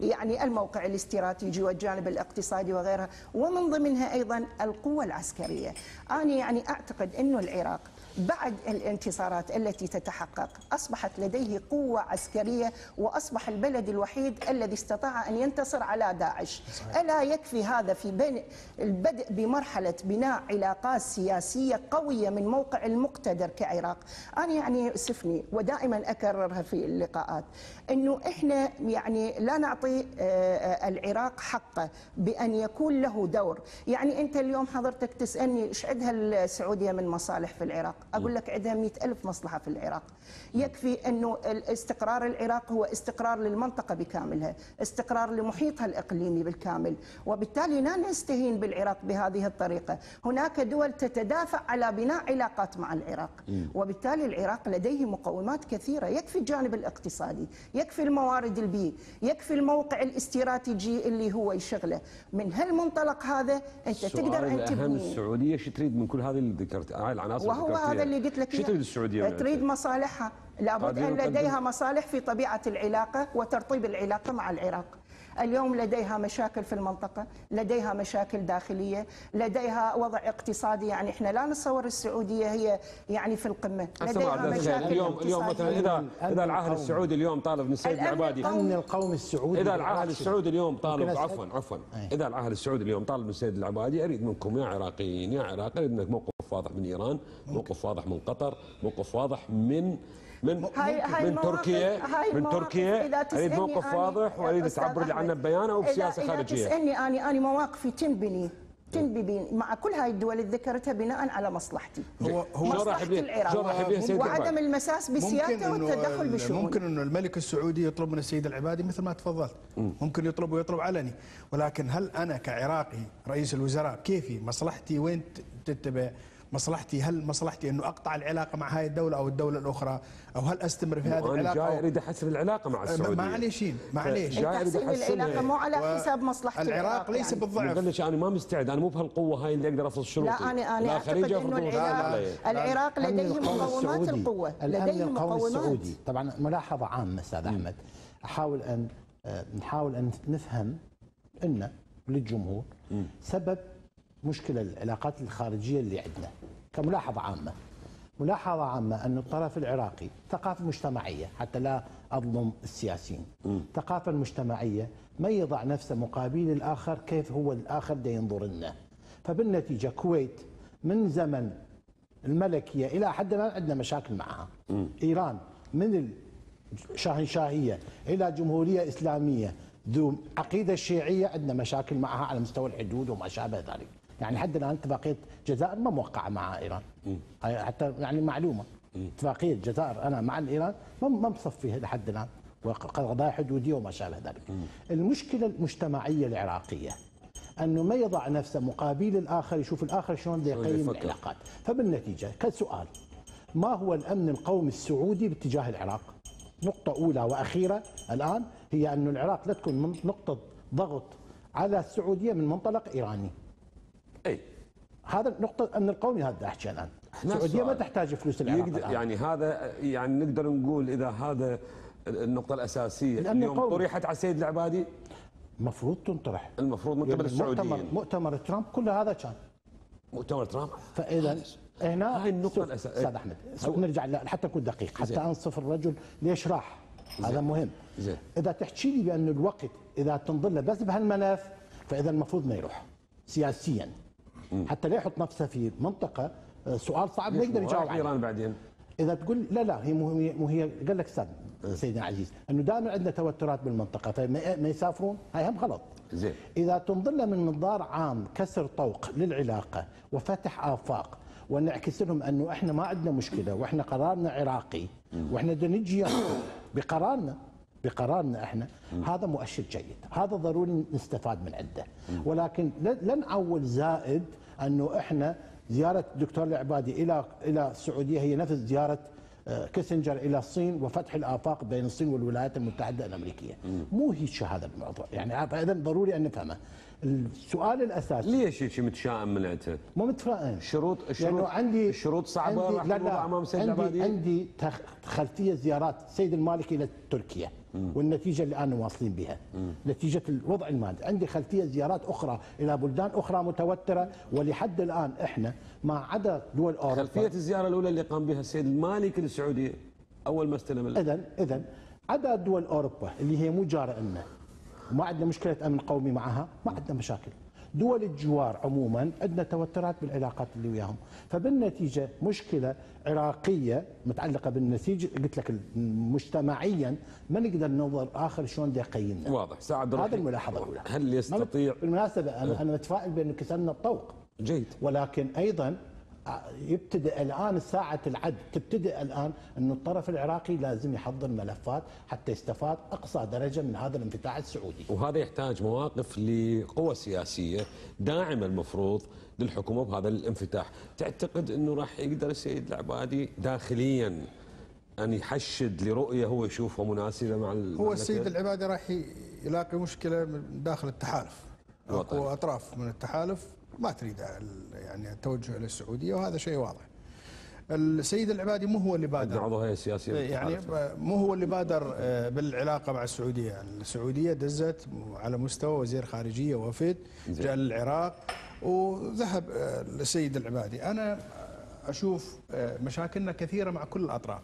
يعني الموقع الاستراتيجي والجانب الاقتصادي وغيرها ومن ضمنها أيضا القوة العسكرية أنا يعني أعتقد أنه العراق بعد الانتصارات التي تتحقق. أصبحت لديه قوة عسكرية وأصبح البلد الوحيد الذي استطاع أن ينتصر على داعش. ألا يكفي هذا في بين البدء بمرحلة بناء علاقات سياسية قوية من موقع المقتدر كعراق. أنا يعني سفني ودائما أكررها في اللقاءات أنه إحنا يعني لا نعطي آه، آه، العراق حقه بأن يكون له دور. يعني أنت اليوم حضرتك تسألني إيش عندها السعودية من مصالح في العراق؟ أقول لك عندها مئة ألف مصلحة في العراق. يكفي أنه الاستقرار العراق هو استقرار للمنطقة بكاملها استقرار لمحيطها الإقليمي بالكامل. وبالتالي لا نستهين بالعراق بهذه الطريقة. هناك دول تتدافع على بناء علاقات مع العراق. وبالتالي العراق لديه مقومات كثيرة. يكفي الجانب الاقتصادي يكفي الموارد البيئية يكفي الموقع الاستراتيجي اللي هو يشغله. من هالمنطلق هذا أنت تقدر أن تبني. السعودية شو تريد من كل هذه اللي ذكرت؟ هاي العناصر وهو ذكرتيها؟ هذا اللي قلت لك شو إياه. تريد السعوديه تريد؟ مصالحها لابد أن لديها مصالح في طبيعة العلاقة وترطيب العلاقة مع العراق اليوم لديها مشاكل في المنطقة لديها مشاكل داخلية لديها وضع اقتصادي يعني إحنا لا نتصور السعودية هي يعني في القمة لديها مشاكل اليوم اليوم مثلا اذا العاهل القومي. السعودي اليوم طالب من السيد العبادي. امن القومي السعودي العاهل شنو؟ السعودي اليوم طالب؟ عفوا عفوا أي. إذا العاهل السعودي اليوم طالب من السيد العبادي أريد منكم يا عراقيين يا عراق اريد منك موقف واضح من إيران موقف واضح من قطر موقف واضح من من هاي- هاي من تركيا هاي من تركيا. أريد موقف واضح وأريد تعبر عنه ببيان أو بسياسة إذا خارجية. تسألني أنا أنا مواقفي تنبني تنبني مع كل هاي الدول اللي ذكرتها بناء على مصلحتي. هو هو مصلحة العراق. وعدم المساس بسيادته ممكن والتدخل بشؤونه ممكن إنه الملك السعودي يطلب من السيد العبادي مثل ما تفضلت. ممكن يطلب ويطلب علني. ولكن هل أنا كعراقي رئيس الوزراء كيفي؟ مصلحتي وين تتبع؟ مصلحتي هل مصلحتي أنه أقطع العلاقة مع هاي الدولة أو الدولة الأخرى؟ أو هل أستمر في هذه وأنا العلاقة؟ جاي أريد احسن العلاقة مع السعودية. معليشين معليش. جاي أريد تحسين أحسنها. العلاقة مو على حساب مصلحة العراق ليس يعني. بالضعف. لك أنا ما مستعد أنا مو بهالقوة هاي اللي أقدر افرض شروطي. لا أنا أنا لا أعتقد إنه العراق. العراق لديه مقومات السعودي. القوة لديه مقومات. السعودي. طبعا ملاحظة عامة أستاذ أحمد. أحاول أن آه، نحاول أن نفهم إن للجمهور سبب مشكلة العلاقات الخارجية اللي عندنا كملاحظة عامة. ملاحظة عامة أن الطرف العراقي ثقافة مجتمعية حتى لا أظلم السياسيين الثقافه المجتمعيه ما يضع نفسه مقابل الآخر كيف هو الآخر دا ينظر لنا. فبالنتيجة كويت من زمن الملكية إلى حد الان عندنا مشاكل معها. إيران من الشاهنشاهية إلى جمهورية إسلامية ذو عقيدة شيعية عندنا مشاكل معها على مستوى الحدود وما شابه ذلك. يعني حد الآن اتفاقية الجزائر ما موقعة مع إيران. حتى يعني معلومة. اتفاقية الجزائر أنا مع ايران ما ما مصفيها لحد الآن. وقضايا حدودية وما شابه ذلك. المشكلة المجتمعية العراقية أنه ما يضع نفسه مقابل الآخر يشوف الآخر شلون يقيم. العلاقات. فبالنتيجة كسؤال ما هو الأمن القومي السعودي باتجاه العراق؟ نقطة أولى وأخيرة الآن هي أن العراق لا تكون نقطة ضغط على السعودية من منطلق إيراني. اي هذا نقطة الأمن القومي هذا أحكي الآن السعودية ما. تحتاج فلوس العراق يقدر. يعني هذا يعني نقدر نقول إذا هذا النقطة الأساسية اليوم. طرحت على السيد العبادي المفروض تنطرح المفروض من قبل مؤتمر السعوديين مؤتمر ترامب كل هذا كان مؤتمر ترامب فإذا هنا هاي النقطة الأساسية. أستاذ أحمد شوف نرجع حتى نكون دقيق حتى. أنصف الرجل ليش راح هذا مهم زين. إذا تحكي لي بأن الوقت إذا تنظر له بس بهالملف فإذا المفروض ما يروح سياسيا حتى لا يحط نفسه في منطقة آه، سؤال صعب ما يقدر يجاوب عليه. إيران بعدين؟ إذا تقول لا لا هي مو هي, مو هي قال لك أستاذ سيدنا العزيز إنه دائما عندنا توترات بالمنطقة فما ما يسافرون هاي هم غلط. زين. إذا تنظر من منظار عام كسر طوق للعلاقة وفتح آفاق ونعكس لهم أنه إحنا ما عندنا مشكلة وإحنا قرارنا عراقي وإحنا بدنا نجي بقرارنا بقرارنا إحنا هذا مؤشر جيد هذا ضروري نستفاد من عنده. ولكن لا نعول زائد أنه إحنا زيارة الدكتور العبادي إلى إلى السعودية هي نفس زيارة آه، كيسنجر إلى الصين وفتح الآفاق بين الصين والولايات المتحدة الأمريكية. مو هيك هذا الموضوع. يعني اذا ضروري أن نفهمه. السؤال الأساسي. ليش هيك متشائم من عندها؟ مو متفائل. الشروط الشروط لأنه عندي الشروط صعبة عندي راح لا لا. أمام السيد عندي العبادي عندي تخ- خلفية زيارات السيد المالكي إلى تركيا والنتيجة اللي أنا واصلين بها. نتيجة الوضع المادي. عندي خلفية زيارات أخرى إلى بلدان أخرى متوترة ولحد الآن إحنا ما عدا دول اوروبا خلفية الزيارة الأولى اللي قام بها السيد المالكي للسعوديه أول ما استلم اذا اذا عدا دول أوروبا اللي هي مو جارة لنا وما عندنا مشكلة أمن قومي معها ما عندنا مشاكل. دول الجوار عموما عندنا توترات بالعلاقات اللي وياهم. فبالنتيجة مشكلة عراقية متعلقة بالنسيج قلت لك مجتمعيا ما نقدر ننظر آخر شلون يقيمنا واضح. سعد هذا. الملاحظة الأولى. هل يستطيع؟ بالمناسبة أنا أنا متفائل بانه كسرنا الطوق. جيد. ولكن أيضا يبتدئ الآن ساعة العد تبتدئ الآن انه الطرف العراقي لازم يحضر ملفات حتى يستفاد أقصى درجة من هذا الانفتاح السعودي. وهذا يحتاج مواقف لقوى سياسية داعمة المفروض للحكومة بهذا الانفتاح، تعتقد أنه راح يقدر السيد العبادي داخليا أن يحشد لرؤية هو يشوفها مناسبة مع المملكة؟ هو السيد العبادي راح يلاقي مشكلة من داخل التحالف الوطني. اكو أطراف من التحالف ما تريد يعني التوجه إلى السعودية وهذا شيء واضح. السيد العبادي مو هو اللي بادر عضو هيئة سياسية يعني. مو هو اللي بادر آه، بالعلاقة مع السعودية، السعودية دزت على مستوى وزير خارجية وفد. جاء للعراق وذهب آه، السيد العبادي، أنا أشوف آه، مشاكلنا كثيرة مع كل الأطراف.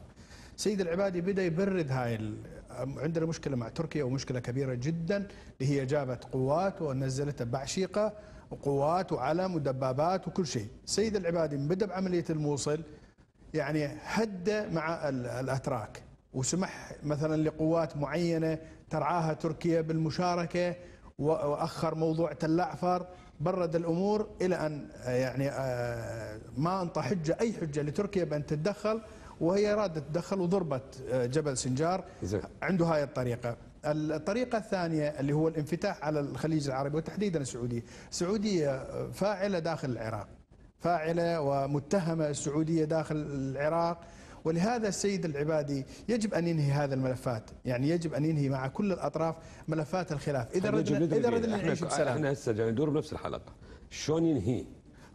سيد العبادي بدأ يبرد هاي عندنا مشكلة مع تركيا ومشكلة كبيرة جدا اللي هي جابت قوات ونزلتها بعشيقة وقوات وعلم ودبابات وكل شيء. سيد العبادي بدا بعمليه الموصل يعني هدى مع ال- الأتراك وسمح مثلا لقوات معينة ترعاها تركيا بالمشاركة و- وأخر موضوع تل أعفر برد الأمور إلى أن آه، يعني آه، ما أنطى حجة أي حجة لتركيا بأن تتدخل وهي رادت تتدخل وضربت آه، جبل سنجار. عنده هاي الطريقة الطريقة الثانية اللي هو الانفتاح على الخليج العربي وتحديدا السعودية السعودية فاعلة داخل العراق فاعلة ومتهمة السعودية داخل العراق ولهذا السيد العبادي يجب أن ينهي هذا الملفات، يعني يجب أن ينهي مع كل الأطراف ملفات الخلاف، إذا ردنا إذا. ردنا نعيش بسلام. إحنا هسه ندور بنفس الحلقة شلون ينهي؟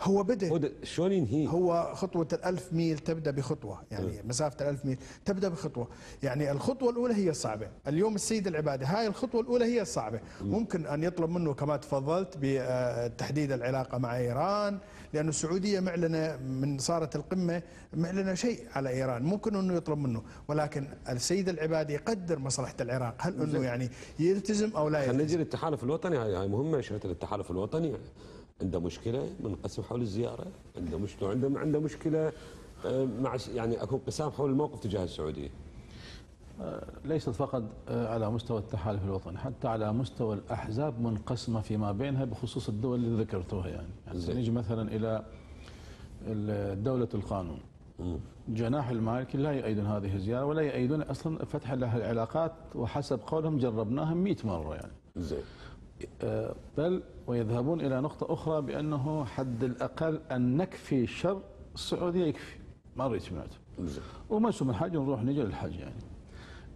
هو بدا هو شلون ينهي؟ هو خطوة الألف ميل تبدأ بخطوة. يعني مسافة الألف ميل تبدأ بخطوة. يعني الخطوة الأولى هي الصعبة اليوم السيد العبادي هاي الخطوة الأولى هي الصعبة ممكن أن يطلب منه كما تفضلت بتحديد العلاقة مع إيران لأن السعودية معلنة من صارت القمة معلنة شيء على إيران. ممكن أنه يطلب منه. ولكن السيد العبادي يقدر مصلحة العراق. هل أنه يعني يلتزم أو لا خلينا يلتزم؟ نجي للتحالف الوطني. هاي مهمة شركه التحالف الوطني. عنده مشكلة منقسم حول الزيارة عنده مشكله عنده عنده مشكلة آه، مع يعني أكو انقسام حول الموقف تجاه السعودية. آه، ليست فقط آه، على مستوى التحالف الوطني حتى على مستوى الأحزاب منقسمة فيما بينها بخصوص الدول اللي ذكرتوها يعني, يعني زين. نيجي مثلا إلى دولة القانون. جناح المالكي لا يؤيدون هذه الزيارة ولا يؤيدون أصلا فتح لها العلاقات وحسب قولهم جربناها 100 مرة يعني. زين. بل ويذهبون إلى نقطة أخرى بأنه حد الأقل أن نكفي شر السعودية يكفي. ما نريد سمعته وموسم الحج نروح نجي للحج يعني.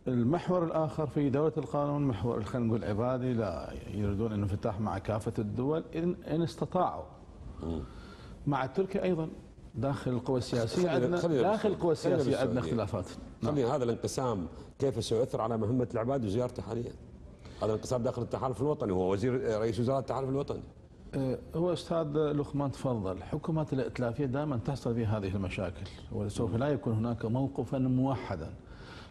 المحور الآخر في دولة القانون محور خلينا نقول عبادي لا يريدون الانفتاح مع كافة الدول إن, إن استطاعوا. مع تركيا أيضا. داخل القوى السياسية عندنا داخل القوى السياسية عندنا. اختلافات نعم. خلي هذا الانقسام كيف سيؤثر على مهمة العباد وزيارته حاليا؟ هذا الانقسام داخل التحالف الوطني هو وزير رئيس وزراء التحالف الوطني آه، هو أستاذ لقمان تفضل. حكومات الائتلافية دائما تحصل فيها هذه المشاكل وسوف لا يكون هناك موقفا موحدا.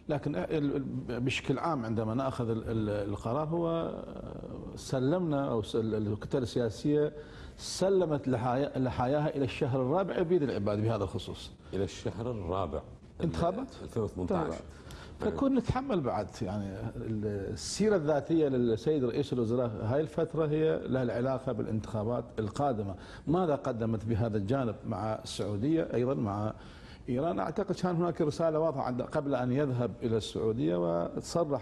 لكن ال- بشكل عام عندما نأخذ ال- ال- القرار هو آه، سلمنا أو الكتل السياسية سلمت لحاياها إلى الشهر الرابع بيد العباد بهذا الخصوص. إلى الشهر الرابع. انتخابات؟ 2018 فكون نتحمل بعد يعني السيرة الذاتية للسيد رئيس الوزراء هاي الفترة هي لها العلاقة بالانتخابات القادمة. ماذا قدمت بهذا الجانب مع السعودية أيضا مع إيران؟ أعتقد كان هناك رسالة واضحة قبل أن يذهب إلى السعودية وتصرح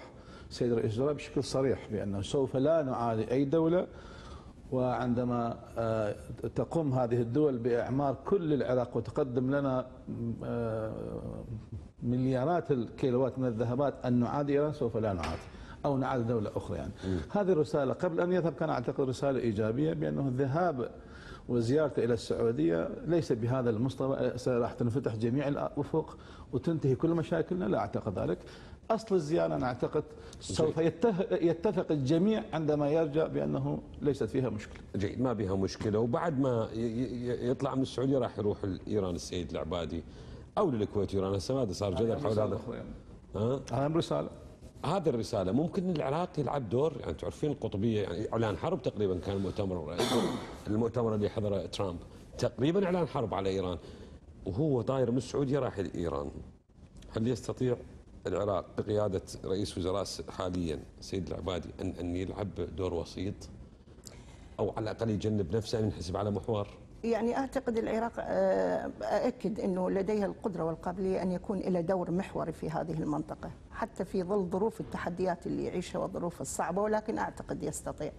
السيد رئيس الوزراء بشكل صريح بأنه سوف لا نعادي أي دولة وعندما آه، تقوم هذه الدول بإعمار كل العراق وتقدم لنا آه، مليارات الكيلوات من الذهبات أن نعادي إيران سوف لا نعادي أو نعادي دولة أخرى يعني. هذه الرسالة قبل أن يذهب كان أعتقد رسالة إيجابية بأنه الذهاب وزيارته إلى السعودية ليس بهذا المستوى راح تنفتح جميع الأفق وتنتهي كل مشاكلنا لا أعتقد ذلك. أصل الزيارة أنا أعتقد سوف يتفق, الجميع عندما يرجع بأنه ليست فيها مشكلة. جيد ما بها مشكلة. وبعد ما يطلع من السعودية راح يروح لايران السيد العبادي. أو للكويت ايران هسه ما صار جدل حول هذا. ها؟ هذا رسالة. هذه الرسالة ممكن العراق يلعب دور يعني تعرفين القطبية يعني إعلان حرب تقريبا كان المؤتمر المؤتمر اللي حضره ترامب. تقريبا إعلان حرب على إيران وهو طاير من السعودية راح لإيران. هل يستطيع العراق بقيادة رئيس وزراء حاليا سيد العبادي ان أن يلعب دور وسيط؟ أو على الأقل يجنب نفسه ان ينحسب على محور؟ يعني أعتقد العراق آه، اؤكد إنه لديها القدرة والقابلية أن يكون له دور محوري في هذه المنطقة حتى في ظل ظروف التحديات اللي يعيشها والظروف الصعبة ولكن أعتقد يستطيع.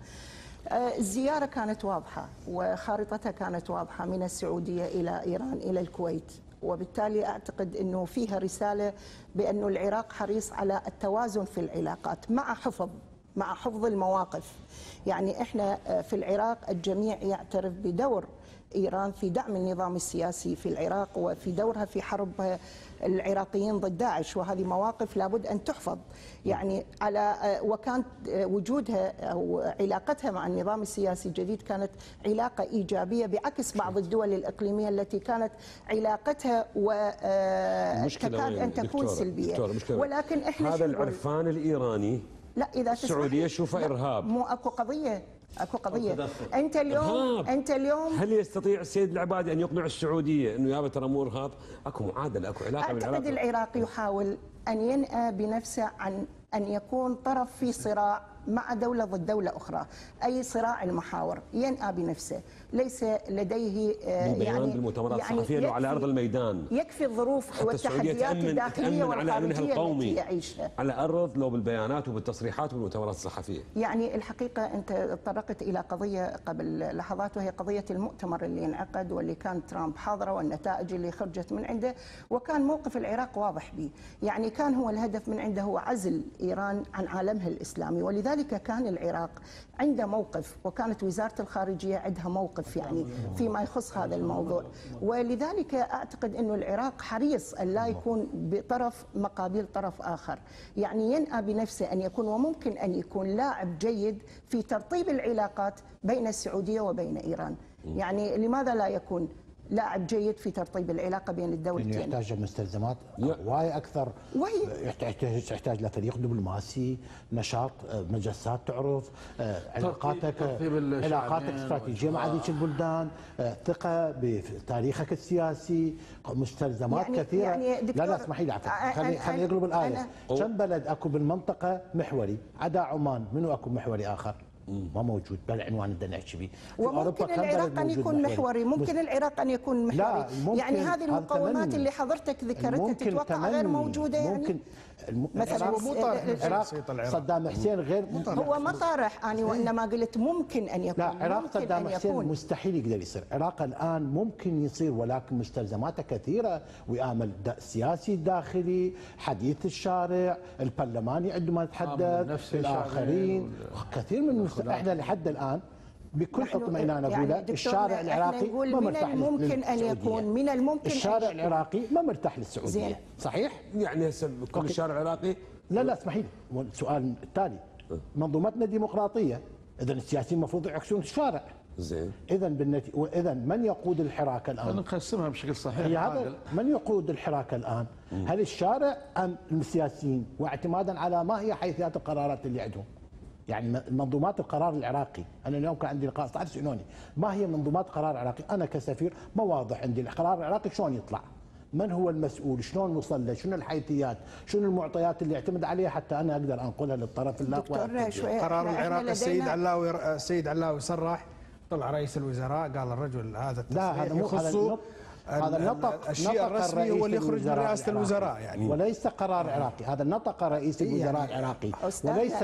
آه، الزيارة كانت واضحة وخارطتها كانت واضحة من السعودية إلى إيران إلى الكويت وبالتالي أعتقد إنه فيها رسالة بانه العراق حريص على التوازن في العلاقات مع حفظ مع حفظ المواقف يعني إحنا آه، في العراق الجميع يعترف بدور إيران في دعم النظام السياسي في العراق وفي دورها في حرب آه، العراقيين ضد داعش وهذه مواقف لابد أن تحفظ يعني على آه، وكانت آه، وجودها أو علاقتها مع النظام السياسي الجديد كانت علاقة إيجابية بعكس بعض الدول الإقليمية التي كانت علاقتها وتكاد وين أن تكون؟ سلبية دكتورة؟ ولكن إحنا هذا؟ العرفان الإيراني لا إذا تسمح السعودية شوفها إرهاب. مو أكو قضية أكو قضية أنت اليوم إرهاب. أنت اليوم هل يستطيع السيد العبادي أن يقنع السعودية إنه يابا ترى مو إرهاب؟ أكو معادلة أكو علاقة أعتقد العراق يحاول أن ينأى بنفسه عن أن يكون طرف في صراع مع دولة ضد دولة أخرى، أي صراع المحاور ينأى بنفسه، ليس لديه آه، يعني بالمؤتمرات يعني الصحفيه انه على أرض الميدان. يكفي الظروف والتحديات والخارجية القومي التي يعيشها. على أرض لو بالبيانات وبالتصريحات وبالمؤتمرات الصحفية. يعني الحقيقة أنت تطرقت إلى قضية قبل لحظات وهي قضية المؤتمر اللي انعقد واللي كان ترامب حاضره والنتائج اللي خرجت من عنده وكان موقف العراق واضح به. يعني كان هو الهدف من عنده هو عزل إيران عن عالمها الإسلامي. ولذلك كان العراق عنده موقف وكانت وزارة الخارجية عندها موقف يعني فيما يخص هذا الموضوع. ولذلك أعتقد أنه العراق حريص أن لا يكون بطرف مقابل طرف آخر. يعني ينأى بنفسه أن يكون وممكن أن يكون لاعب جيد في ترطيب العلاقات بين السعودية وبين إيران. يعني لماذا لا يكون؟ لاعب جيد في ترطيب العلاقة بين الدولتين يحتاج مستلزمات هواي أكثر. وهي- يحتاج يحتاج لفريق دبلوماسي نشاط آه، مجسات تعرف آه، علاقاتك الشعبين علاقاتك استراتيجية مع هذيك البلدان آه، ثقة بتاريخك السياسي. مستلزمات يعني- كثيرة. يعني لا دكتور، لا اسمحي لي أ- خليني اقلب الآية. كم بلد أكو بالمنطقة محوري؟ عدا عمان منو أكو محوري آخر؟ ما موجود بالعنوان بدنا نحكي به وممكن العراق أن يكون محوري ممكن العراق أن يكون محوري لا يعني هذه المقومات. اللي حضرتك ذكرتها تتوقع غير. موجودة يعني ممكن. مثلاً العراق- هو مو طارح العراق. صدام حسين غير هو ما طارح. أنا وانما قلت ممكن أن يكون. لا عراق صدام حسين يكون. مستحيل يقدر يصير. العراق الآن ممكن يصير ولكن مستلزماته كثيرة. ويعمل دا سياسي داخلي حديث الشارع البرلماني عندما يتحدث نفسي الآخرين. شعبي كثير من. إحنا لحد الآن بكل اطمئنان يعني الشارع العراقي ما من مرتاح لل- الممكن أن للسعودية. يكون- من الممكن أن الشارع يكون. العراقي ما مرتاح للسعودية زين. صحيح؟ يعني هسه كل أوكي. الشارع العراقي لا لا اسمحي لي السؤال التالي منظومتنا ديمقراطيه اذا السياسيين المفروض يعكسون الشارع زين اذا بالنتي... واذا من يقود الحراك الآن؟ نقسمها بشكل صحيح. هذا من يقود الحراك الآن؟ هل الشارع أم السياسيين؟ واعتمادا على ما هي حيثيات القرارات اللي عندهم؟ يعني منظومات القرار العراقي، أنا اليوم كان عندي لقاء تعرف سالوني ما هي منظومات القرار العراقي؟ أنا كسفير ما واضح عندي القرار العراقي شلون يطلع؟ من هو المسؤول؟ شلون وصل له؟ شنو الحيثيات؟ شنو المعطيات اللي يعتمد عليها حتى أنا أقدر أنقلها للطرف الاقوى؟ شوي قرار العراق السيد علاوي السيد علاوي صرح طلع رئيس الوزراء قال الرجل هذا لا التصريح هذا مو هذا يخصه هذا ال- نطق الشيء نطق الرسمي الرئيس هو اللي يخرج من الوزراء رئاسة العراقي. الوزراء يعني. وليس قرار عراقي هذا نطق رئيس الوزراء يعني. العراقي. وليس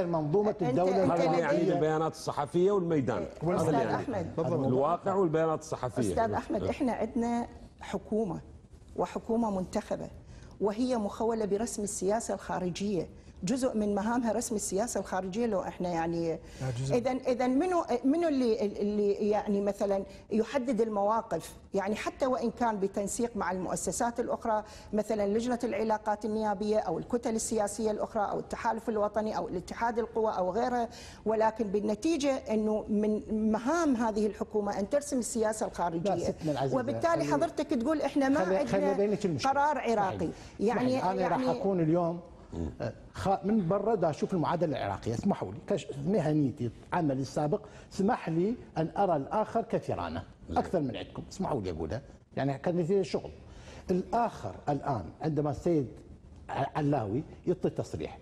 الدولة أنت هذا اللي يعني البيانات الصحفية والميدان. اللي يعني أحمد. الواقع والبيانات الصحفية. أستاذ أحمد إحنا عندنا حكومة وحكومة منتخبة وهي مخولة برسم السياسة الخارجية. جزء من مهامها رسم السياسة الخارجية لو إحنا يعني. اذا اذا منو منو اللي اللي يعني مثلا يحدد المواقف؟ يعني حتى وإن كان بتنسيق مع المؤسسات الأخرى مثلا لجنة العلاقات النيابية أو الكتل السياسية الأخرى أو التحالف الوطني أو الاتحاد القوى أو غيرها ولكن بالنتيجة إنه من مهام هذه الحكومة أن ترسم السياسة الخارجية. وبالتالي حضرتك تقول إحنا ما عندنا قرار عراقي. يعني لي، أنا راح يعني أكون اليوم من برا دا أشوف المعادلة العراقية. اسمحوا لي. كش- مهنيتي عملي السابق سمح لي أن أرى الآخر كثيرانه أكثر من عندكم. اسمحوا لي أقولها. يعني كنتيجه الشغل الآخر الآن عندما السيد علاوي يعطي تصريح.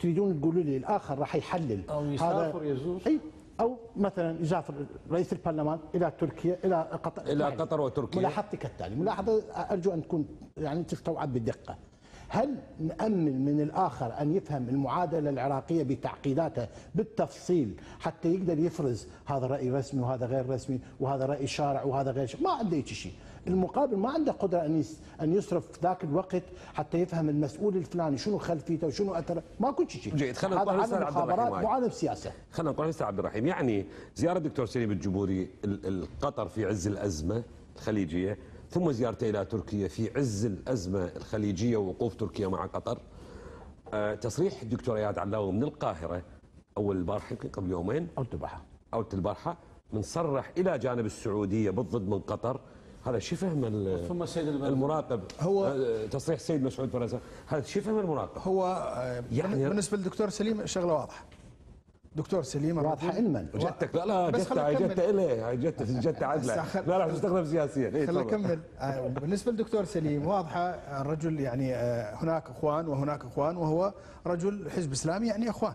تريدون تقولوا لي الآخر راح يحلل. أو يسافر يزور. اي أو مثلا يسافر رئيس البرلمان إلى تركيا إلى قطر. إلى اسمح لي. قطر وتركيا. ملاحظتي كالتالي ملاحظة أرجو أن تكون يعني تستوعب بدقة. هل نأمل من الآخر أن يفهم المعادلة العراقية بتعقيداتها بالتفصيل حتى يقدر يفرز هذا رأي رسمي وهذا غير رسمي وهذا رأي شارع وهذا غير شارع؟ ما عنده شيء. المقابل ما عنده قدرة أن أن يصرف ذاك الوقت حتى يفهم المسؤول الفلاني شنو خلفيته وشنو أثره. ماكو شيء جيد، خلينا هذا عبد الرحيم. مخابرات. مو عالم سياسة خلينا نقول أستاذ عبد الرحيم. يعني زيارة الدكتور سليم الجمهوري ال- ال- قطر في عز الأزمة الخليجية ثم زيارته إلى تركيا في عز الأزمة الخليجية ووقوف تركيا مع قطر. آه، تصريح الدكتور اياد علاوي من القاهرة أول البارحة يمكن قبل يومين. أو تبعها أو البارحة من صرح إلى جانب السعودية بالضد من قطر. هذا شو فهم ثم السيد. المراقب؟ هو- آه، تصريح السيد مسعود فرزة هذا شو فهم المراقب؟ هو آه، يعني- بالنسبة للدكتور سليم شغلة واضحة. دكتور سليم الرجل- علما. جتك. لا لا إليه هاي جتة جتة عدلة. بس خل- لا راح تستخدم سياسيا. إيه، خليني. اكمل آه، بالنسبة للدكتور سليم واضحة الرجل يعني آه، هناك إخوان وهناك إخوان وهو رجل حزب إسلامي يعني إخوان.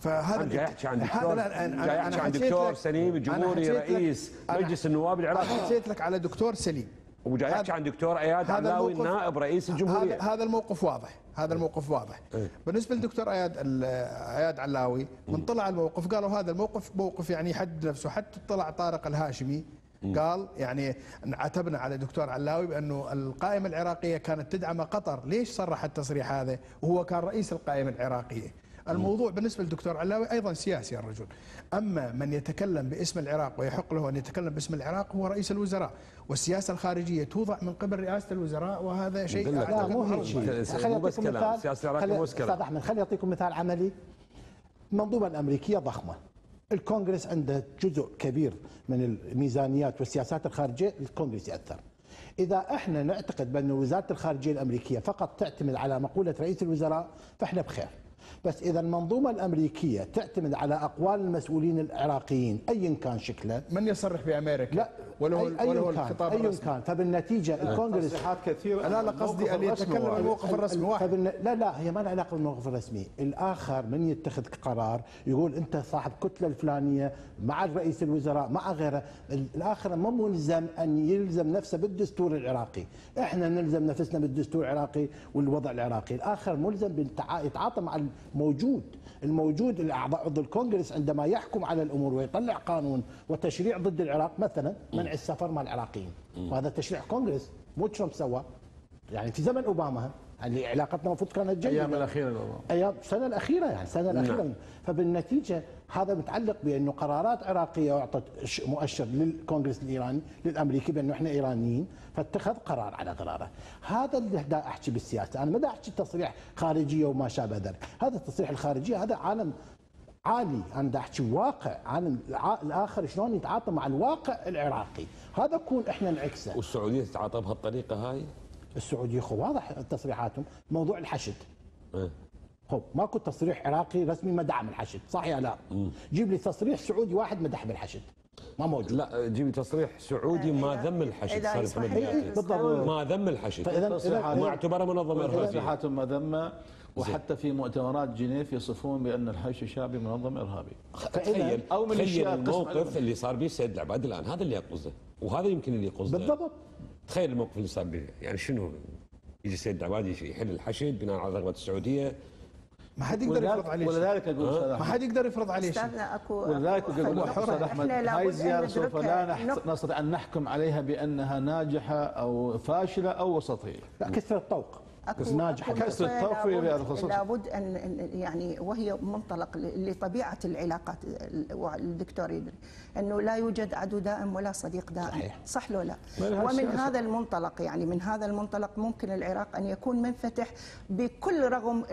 فهذا جاي أحكي عن دكتور لا، جاي أحكي عن دكتور سليم الجمهوري رئيس مجلس النواب أنا العراقي. حكيت لك على دكتور سليم. وجاي أحكي عن دكتور اياد علاوي نائب رئيس الجمهورية. هذا هذا الموقف واضح. هذا الموقف واضح إيه. بالنسبة للدكتور اياد اياد علاوي من طلع الموقف قالوا هذا الموقف موقف يعني يحدد نفسه حتى طلع طارق الهاشمي قال يعني عتبنا على دكتور علاوي بأنه القائمة العراقية كانت تدعم قطر، ليش صرح التصريح هذا؟ وهو كان رئيس القائمة العراقية. الموضوع بالنسبة للدكتور علاوي أيضا سياسي الرجل. أما من يتكلم باسم العراق ويحق له أن يتكلم باسم العراق هو رئيس الوزراء، والسياسة الخارجية توضع من قبل رئاسة الوزراء وهذا شيء لا مو هيك. شيء مو خليني بس أعطيكم كلام، مثال. سياسة العراق خلي- مو بس كلام. أستاذ أحمد خليني أعطيكم مثال عملي المنظومه الأمريكية ضخمة الكونغرس عنده جزء كبير من الميزانيات والسياسات الخارجية الكونغرس يأثر إذا إحنا نعتقد بأن وزارة الخارجية الأمريكية فقط تعتمد على مقولة رئيس الوزراء فإحنا بخير بس إذا المنظومة الأمريكية تعتمد على أقوال المسؤولين العراقيين ايا كان شكله من يصرح بأمريكا؟ لا ولا هو أي- كان الخطاب الرسمي. كان. فبالنتيجه الكونغرس تصريحات كثيرة. لا لا قصدي أن يتكلم الموقف الرسمي واحد. فبالن... لا لا هي ما لها علاقة بالموقف الرسمي، الآخر من يتخذ قرار يقول أنت صاحب كتلة الفلانية مع رئيس الوزراء مع غيره، الآخر ما ملزم أن يلزم نفسه بالدستور العراقي، إحنا نلزم نفسنا بالدستور العراقي والوضع العراقي، الآخر ملزم بالتع... يتعاطى مع الموجود، الموجود الأعضاء ضد الكونغرس عندما يحكم على الأمور ويطلع قانون وتشريع ضد العراق مثلا منع السفر مع العراقيين، وهذا تشريع كونغرس مو ترامب سواه. يعني في زمن أوباما يعني علاقتنا المفروض كانت جيدة. الأيام الأخيرة للأوباما. أيام السنة الأخيرة يعني السنة الأخيرة. نعم. فبالنتيجة هذا متعلق بأنه قرارات عراقية أعطت مؤشر للكونغرس الإيراني للأمريكي بأنه إحنا إيرانيين فاتخذ قرار على قراره هذا اللي دا أحكي بالسياسة. أنا ما دا أحكي تصريح خارجية وما شابه ذلك. هذا التصريح الخارجية هذا عالم عالي أنا دا احكي واقع الع- الآخر شلون يتعاطى مع الواقع العراقي؟ هذا كون إحنا نعكسه. والسعودية تتعاطى بهالطريقة هاي؟ السعودية خو واضح تصريحاتهم. موضوع الحشد. إيه. خب ماكو تصريح عراقي رسمي ما دعم الحشد صح يا لا؟ جيب لي تصريح سعودي واحد مدح بالحشد. ما موجود. لا جيبي تصريح سعودي ما ذم الحشد صار لي. بالضبط. ما ذم الحشد. فاذا وما اعتبره منظمه ارهابيه تصريحات مذمه وحتى في مؤتمرات جنيف يصفون بأن الحوش الشعبي منظم إرهابي. تخيل أو من تخيل الموقف. اللي صار به السيد العباد الآن. هذا اللي يقصده وهذا يمكن اللي يقصده. بالضبط. تخيل الموقف اللي صار به يعني شنو؟ يجي السيد العباد يحل الحشد بناء على رغبه السعودية. ما حد يقدر يفرض عليه شيء. ولذلك أقول أستاذ ما احمد حد يقدر يفرض عليه شيء. استاذنا اكو ولذلك أقول أستاذ أحمد هاي الزيارة سوف لا نستطيع أن نحكم عليها بأنها ناجحة أو فاشلة أو وسطية. لا كسر الطوق. بس ناجح أكو كسر الطرف ويبيع لابد- الخصوص. لابد ان يعني وهي منطلق لطبيعة العلاقات ال- والدكتور يدري أنه لا يوجد عدو دائم ولا صديق دائم صحيح. صح لو لا ومن. هذا المنطلق يعني من هذا المنطلق ممكن العراق أن يكون منفتح بكل رغم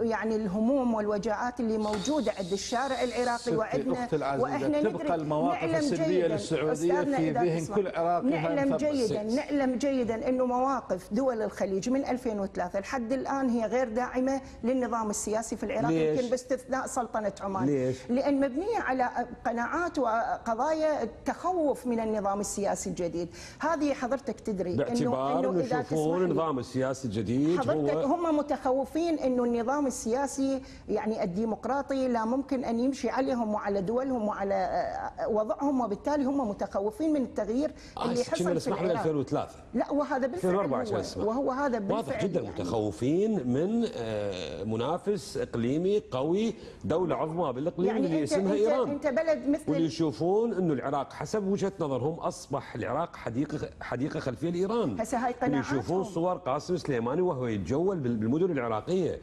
يعني الهموم والوجاعات اللي موجودة عند الشارع العراقي وعندنا وإحنا تبقى المواقف للسعودية أستاذنا في ذهن. كل عراقي نعلم. جيدا. نعلم جيدا إنه مواقف دول الخليج من 2003 لحد الآن هي غير داعمة للنظام السياسي في العراق ليش؟ يمكن باستثناء سلطنة عمان ليش؟ لأن مبنية على قناعات وقضايا التخوف من النظام السياسي الجديد هذه حضرتك تدري باعتبار إنه إذا يشوفون النظام السياسي الجديد حضرتك هو هم متخوفين إنه النظام السياسي يعني الديمقراطي لا ممكن أن يمشي عليهم وعلى دولهم وعلى آه، وضعهم وبالتالي هم متخوفين من التغيير اللي اللي حصل في العراق 2003 لا وهذا بالفعل 2004 هو أسمع. وهو هذا بالفعل جدا يعني. متخوفين من آه، منافس إقليمي قوي دولة عظمى بالإقليم يعني اللي انت اسمها انت, إيران. أنت بلد مثل واللي يشوفون إنه العراق حسب وجهة نظرهم أصبح العراق حديقة حديقة خلفية لإيران. هسه هاي قناعاتهم. يشوفون صور قاسم سليماني وهو يتجول بال- بالمدن العراقية.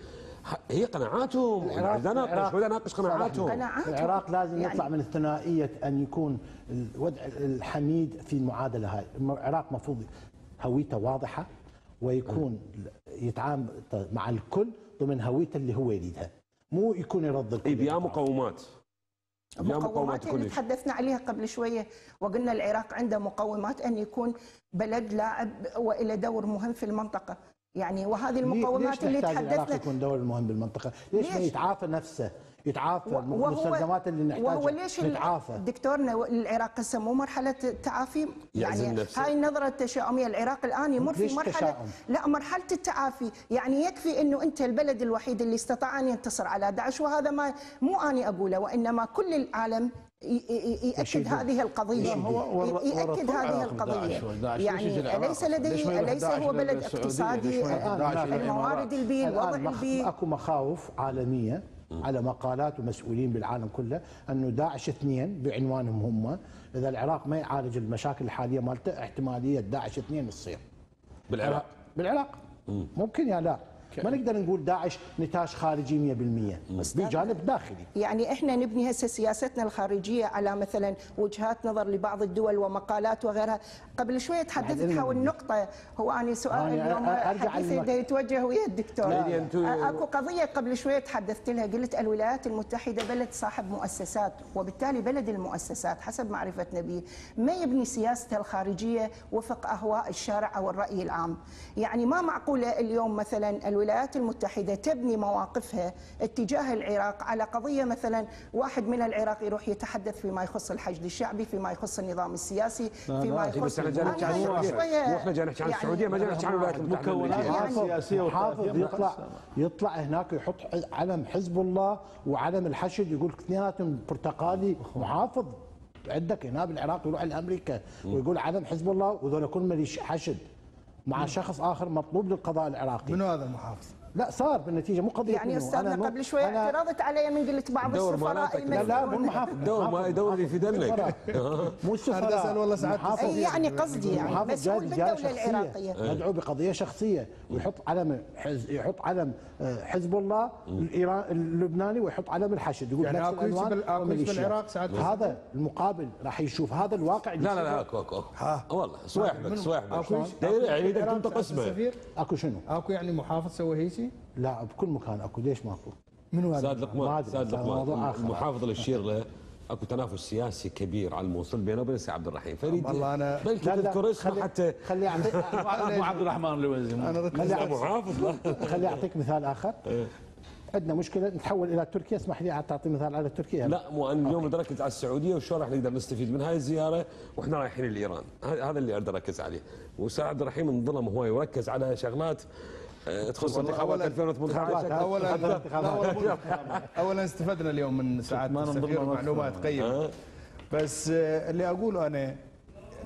هي قناعاتهم. العراق- بدنا ناقش العراق- بدنا ناقش قناعاتهم. قناعاتهم. العراق لازم يعني- يطلع من الثنائية أن يكون الوضع الحميد في المعادلة هاي، العراق مفروض هويته واضحة. ويكون يتعامل مع الكل ضمن هويته اللي هو يريدها، مو يكون يرد الكل اي بيا مقومات مقومات اللي كلش تحدثنا عليها قبل شوية وقلنا العراق عنده مقومات أن يكون بلد لاعب وإلى دور مهم في المنطقة يعني وهذه المقومات ليش اللي نحتاج العراق تحدثنا يكون دور مهم بالمنطقة؟ ليش, ما ليش؟ يتعافى نفسه؟ يتعافى وهو المستلزمات اللي نحتاجها. وهو ليش نتعافى. دكتورنا العراق هسه مو مرحله تعافي يعني نفسه. هاي النظرة التشاؤمية. العراق الآن يمر في مرحله تشاؤم؟ لا مرحلة التعافي. يعني يكفي إنه أنت البلد الوحيد اللي استطاع أن ينتصر على داعش وهذا ما مو اني أقوله وإنما كل العالم ي- ي- يأكد. هذه القضية. يأكد هذه القضية. يعني ما لديه داعش هو بلد؟ اقتصادي الآن للإمارات؟ الموارد البيئية الوضع البيئي. أكو مخاوف عالمية. على مقالات ومسؤولين بالعالم كله أنه داعش اثنين بعنوانهم هم. إذا العراق ما يعالج المشاكل الحالية مالته احتمالية داعش اثنين تصير بالعراق. بالعراق. ممكن يا لا. ما نقدر نقول داعش نتاج خارجي 100% بجانب داخلي. يعني إحنا نبني هسه سياستنا الخارجية على مثلا وجهات نظر لبعض الدول ومقالات وغيرها. قبل شوية تحدثت حول نقطة هو أنا سؤال أنا اليوم حديثي يتوجه ويا الدكتور. أكو قضية قبل شوية تحدثت لها. قلت الولايات المتحدة بلد صاحب مؤسسات وبالتالي بلد المؤسسات حسب معرفتنا به ما يبني سياسته الخارجية وفق أهواء الشارع أو الرأي العام. يعني ما معقولة اليوم مثلا الولايات المتحدة تبني مواقفها اتجاه العراق على قضية مثلا واحد من العراق يروح يتحدث فيما يخص الحشد الشعبي فيما يخص النظام السياسي فيما يخص إحنا جاي نحكي عن إحنا جاي نحكي يعني السعودية ما جاي نحكي عن الولايات الامريكيه سياسية محافظ وتأثير يطلع. يطلع هناك يحط علم حزب الله وعلم الحشد يقول اثنيناتهم برتقالي. محافظ. عندك هنا بالعراق يروح لأمريكا ويقول علم حزب الله وذول كل مليش حشد. مع شخص آخر مطلوب للقضاء العراقي منو هذا المحافظ؟ لا صار بالنتيجة مو قضية يعني. استاذنا قبل شوي أنا- اعترضت علي من قلت بعض السفراء. لا لا مو المحافظ الدور ما يدور اللي في دلك مو السفراء أسأل والله ساعات أي يعني قصدي يعني مسؤول بالدولة شخصية. العراقية مدعو بقضية شخصية ويحط علم حز... يحط علم حزب الله الإيران اللبناني ويحط علم الحشد يقول يعني نفس يجي العنوان. بالعراق ساعات هذا المقابل راح يشوف هذا الواقع اللي لا لا لا. اكو أكو أكو ها. والله منو؟ صويحبك أكو يجي- داير يعني تنطق اسمه أكو شنو؟ أكو يعني محافظ سوى هيجي؟ لا بكل مكان أكو ليش ماكو؟ منو هذا؟ ما لقمان هذا لقمان. المحافظ اللي يشير له أكو تنافس سياسي كبير على الموصل بينه وبين السي عبد الرحيم. فريد والله أنا- بلكي تذكر اسمه حتى خلي اعطيك أبو عبد الرحمن أنا خلي محافظ لا خلي أعطيك مثال آخر. عندنا مشكلة نتحول إلى تركيا. اسمح لي تعطي مثال على تركيا. لا مو أنا اليوم بدي أركز على السعودية وشلون راح نقدر نستفيد من هاي الزيارة وإحنا رايحين لإيران. هذا اللي أقدر أركز عليه. عبد الرحيم انظلم هو يركز على شغلات تخص والله انتخابات أولاً- 2018 اولا اولا استفدنا اليوم من ساعات السفير. معلومات قيمة. بس آه، اللي أقوله أنا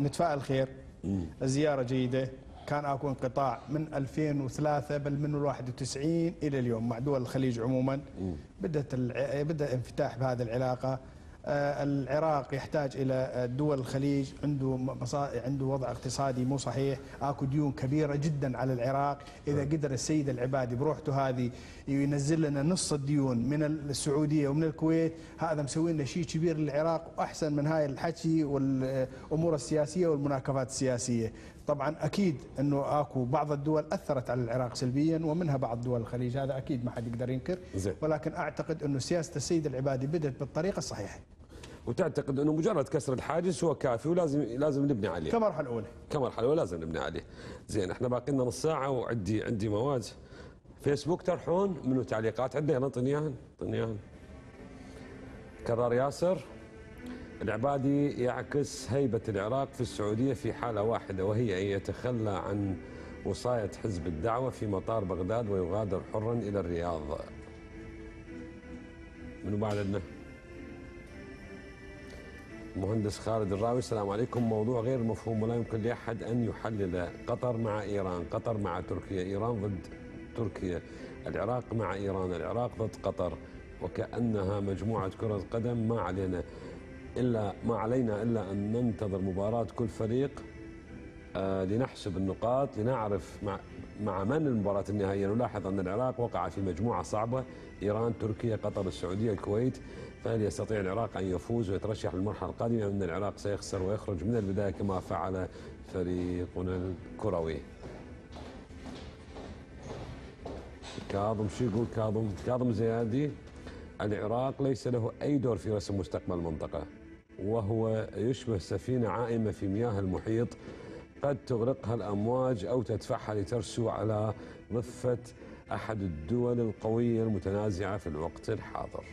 نتفائل خير. الزياره جيدة. كان اكو انقطاع من 2003 بل من ال 91 إلى اليوم. مع دول الخليج عموما. بدأت. بدأ انفتاح بهذه العلاقة. العراق يحتاج إلى آه، دول الخليج عنده. عنده وضع اقتصادي مو صحيح. آكو ديون كبيرة جدا على العراق. إذا قدر السيد العبادي بروحته هذه ينزل لنا نص الديون من السعودية ومن الكويت. هذا مسوي لنا شيء كبير للعراق وأحسن من هاي الحكي والامور السياسية والمناكفات السياسية. طبعا أكيد إنه آكو بعض الدول أثرت على العراق سلبيا ومنها بعض دول الخليج. هذا أكيد ما حد يقدر ينكر. ولكن أعتقد إنه سياسة السيد العبادي بدأت بالطريقة الصحيحة. وتعتقد أنه مجرد كسر الحاجز هو كافي ولازم لازم نبني عليه. كمرحلة أولى. كمرحلة ولازم نبني عليه. زين إحنا باقي لنا نص ساعة وعندي عندي مواد. فيسبوك ترحون منو تعليقات عندنا؟ اعطيني اياهن اعطيني اياهن كرار ياسر. العبادي يعكس هيبة العراق في السعودية في حالة واحدة وهي أن يتخلى عن وصاية حزب الدعوة في مطار بغداد ويغادر حرا إلى الرياض. منو بعد عندنا؟ مهندس خالد الراوي السلام عليكم. موضوع غير مفهوم ولا يمكن لأحد أن يحلل قطر مع إيران. قطر مع تركيا. إيران ضد تركيا. العراق مع إيران. العراق ضد قطر. وكأنها مجموعة كرة قدم. ما علينا إلا ما علينا إلا أن ننتظر مباراة كل فريق آه، لنحسب النقاط لنعرف مع مع من المباراة النهائية. نلاحظ أن العراق وقع في مجموعة صعبة. إيران تركيا قطر السعودية الكويت. فهل يستطيع العراق أن يفوز ويترشح للمرحلة القادمة أن العراق سيخسر ويخرج من البداية كما فعل فريقنا الكروي. كاظم شو يقول كاظم؟ كاظم زيادي العراق ليس له أي دور في رسم مستقبل المنطقة وهو يشبه سفينة عائمة في مياه المحيط قد تغرقها الأمواج أو تدفعها لترسو على ضفة أحد الدول القوية المتنازعة في الوقت الحاضر.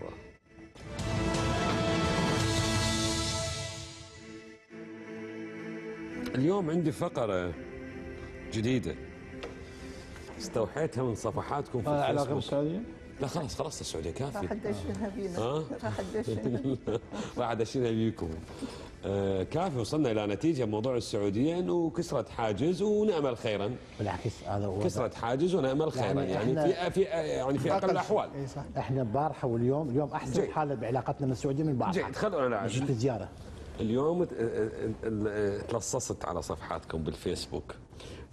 اليوم عندي فقرة جديدة. استوحيتها من صفحاتكم في علاقه الفيسبوك. بالسعوديه؟ لا خلاص خلاص السعودية راح كافي أدشنها بينا. ها؟ راح أدشنها. راح أدشنها بيكم. آه كافي وصلنا إلى نتيجة بموضوع السعوديه انه كسرت حاجز ونأمل خيرا. بالعكس هذا هو كسرت حاجز ونأمل خيرا. يعني يعني إحنا- في في يعني في أقل الأحوال. صح. إحنا البارحة واليوم اليوم أحسن جيد. حالة بعلاقتنا من السعوديه من البارحة. جيد. خلونا نلعب جيت زيارة اليوم تلصصت على صفحاتكم بالفيسبوك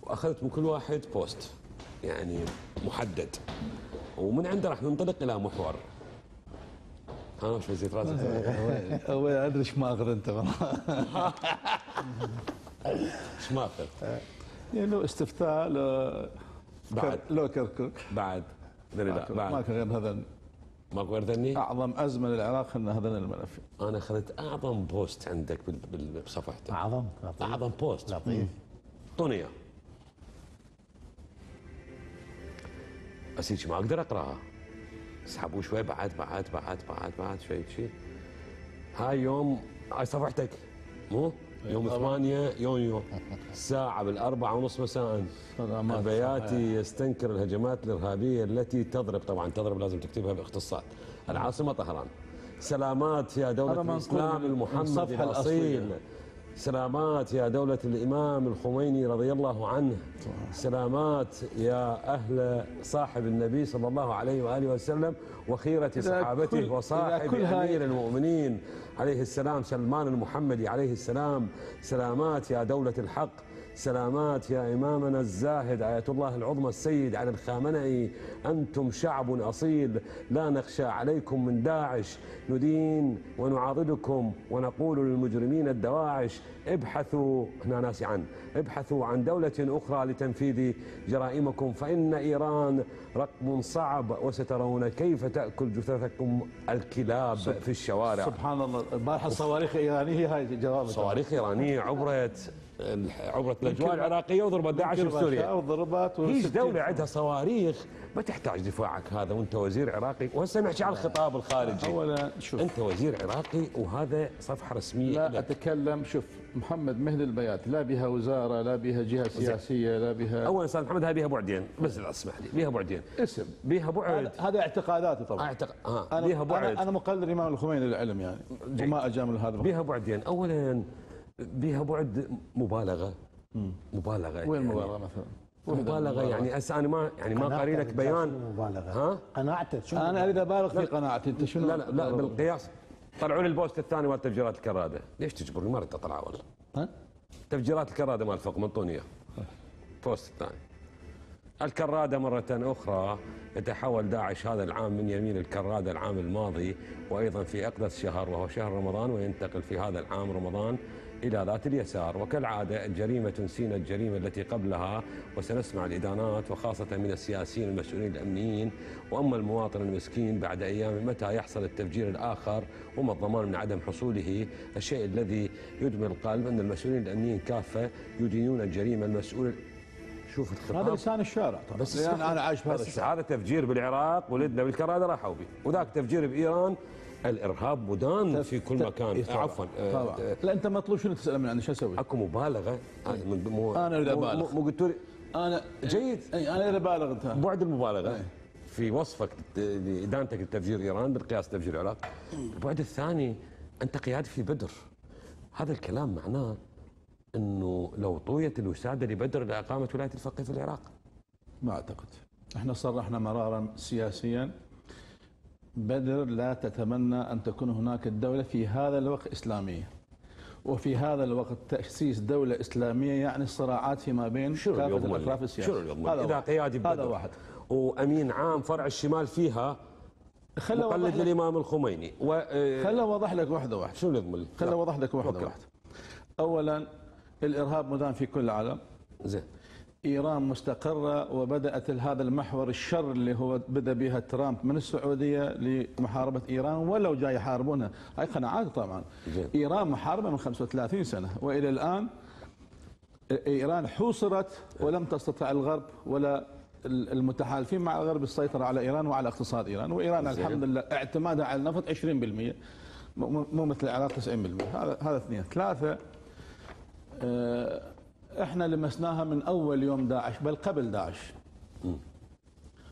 وأخذت من كل واحد بوست يعني محدد. ومن عنده راح ننطلق إلى محور. ها شو هزيت راسك هو أدري إيش مأخذ أنت إيش مأخذ؟ يعني لو استفتاء لو بعد. لو كركوك. بعد. بعد. ماكو غير هذا ماكو غير ذني أعظم أزمة للعراق إن هذين الملفين أنا اخذت أعظم بوست عندك بصفحتك. أعظم؟ لطيف. أعظم بوست. لطيف. اعطوني اياه بس هيك ما أقدر أقراها. اسحبوا شوي بعد بعد بعد بعد بعد شوي شيء. هاي يوم هاي صفحتك مو؟ يوم ثمانية يونيو الساعة بالأربعة ونص مساء. البياتي يستنكر الهجمات الإرهابية التي تضرب. طبعا تضرب لازم تكتبها باختصار. العاصمة طهران. سلامات يا دولة الإسلام الصفحة الأصيل. سلامات يا دولة الإمام الخميني رضي الله عنه. سلامات يا أهل صاحب النبي صلى الله عليه وآله وسلم وخيرة صحابته وصاحب أمير المؤمنين. عليه السلام سلمان المحمدي عليه السلام. سلامات يا دولة الحق. سلامات يا إمامنا الزاهد آية الله العظمى السيد على الخامنئي. أنتم شعب أصيل لا نخشى عليكم من داعش. ندين ونعاضدكم ونقول للمجرمين الدواعش ابحثوا هنا ناسي عن ابحثوا عن دولة أخرى لتنفيذ جرائمكم. فإن إيران رقم صعب وسترون كيف تأكل جثثكم الكلاب في الشوارع. سبحان الله. البارحه الصواريخ الايرانيه هي هاي جواب صواريخ إيرانية عبرت عبرت الأجواء العراقية وضربت داعش في سوريا وضربات وستين. دولة عندها صواريخ. ما تحتاج دفاعك هذا وانت وزير عراقي. وهسه نحكي على الخطاب الخارجي. اولا شوف. أنت وزير عراقي وهذا صفحة رسمية لا لك. أتكلم شوف محمد مهدي البيات لا بها وزارة لا بها جهة سياسية لا بها اولا أستاذ محمد هاي بيها بعدين. بس لا اسمح لي. بيها بعدين. اسم. بيها بعد. هذا- اعتقاداتي طبعا. اعتقد آه. أنا بيها أنا, بعد. أنا مقلد الامام الخميني للعلم يعني. وما أجامل هذا بيها بعدين. اولا بيها بعد مبالغة. مبالغة وين يعني. المبالغه مثلا؟ مبالغة يعني هسه أنا ما يعني ما قاري لك بيان. مبالغة. ها؟ قناعته شنو؟ أنا أريد أبالغ في قناعتي. أنت شنو؟ لا لا, لا بالقياس. طلعوا لي البوست الثاني مال تفجيرات الكرادة. ليش تجبرني؟ ما ردت اطلع والله ها؟ تفجيرات الكرادة مال فوق منطونيه بوست الثاني الكرادة مرة أخرى يتحول داعش هذا العام من يمين الكرادة العام الماضي وأيضا في أقدس شهر وهو شهر رمضان وينتقل في هذا العام رمضان إلى ذات اليسار. وكالعادة الجريمة تنسينا الجريمة التي قبلها وسنسمع الإدانات وخاصة من السياسيين المسؤولين الأمنيين. وأما المواطن المسكين بعد أيام متى يحصل التفجير الآخر وما الضمان من عدم حصوله؟ الشيء الذي يدمي القلب أن المسؤولين الأمنيين كافة يدينون الجريمة المسؤول. شوف الخطاب. هذا لسان الشارع طبعا بس أنا عايش بهذا الشارع. هذا تفجير بالعراق ولدنا بالكرادة راحوا به وذاك تفجير بإيران الإرهاب مدان في كل مكان إيه. عفوا آه، طبعا آه، لا أنت مطلوب شنو تسال من عندي شو أسوي؟ أكو مبالغة آه، مو أنا أريد مو- أبالغ. مو- قلت لي أنا جيد. أي، أنا أريد أبالغ أنت بعد المبالغة إيه. في وصفك لإدانتك لتفجير إيران بالقياس تفجير العراق البعد الثاني أنت قيادي في بدر هذا الكلام معناه إنه لو طويت الوسادة لبدر لاقامه ولاية الفقيه في العراق ما أعتقد إحنا صرحنا مرارا سياسيا بدر لا تتمنى أن تكون هناك الدولة في هذا الوقت إسلامية. وفي هذا الوقت تأسيس دولة إسلامية يعني الصراعات فيما بين شنو اللي يضمن هذا واحد. قيادي هذا ببدر واحد. وأمين عام فرع الشمال فيها اوضح مقلد لك للإمام الخميني. و آه، خلنا اوضح لك واحدة شنو اللي يضمن لي؟ خلنا اوضح لك واحدة أوكي. واحدة. اولا الإرهاب مدان في كل العالم. زين. إيران مستقرة وبدأت هذا المحور الشر اللي هو بدأ بها ترامب من السعودية لمحاربة إيران ولو جاي يحاربونها هاي قناعات طبعا. زين. إيران محاربة من 35 سنة وإلى الآن إيران حوصرت ولم تستطع الغرب ولا المتحالفين مع الغرب السيطرة على إيران وعلى اقتصاد إيران. وإيران زين. الحمد لله اعتمادها على النفط 20% مو مثل العراق 90% هذا هذا اثنين. ثلاثة آه، إحنا لمسناها من أول يوم داعش بل قبل داعش.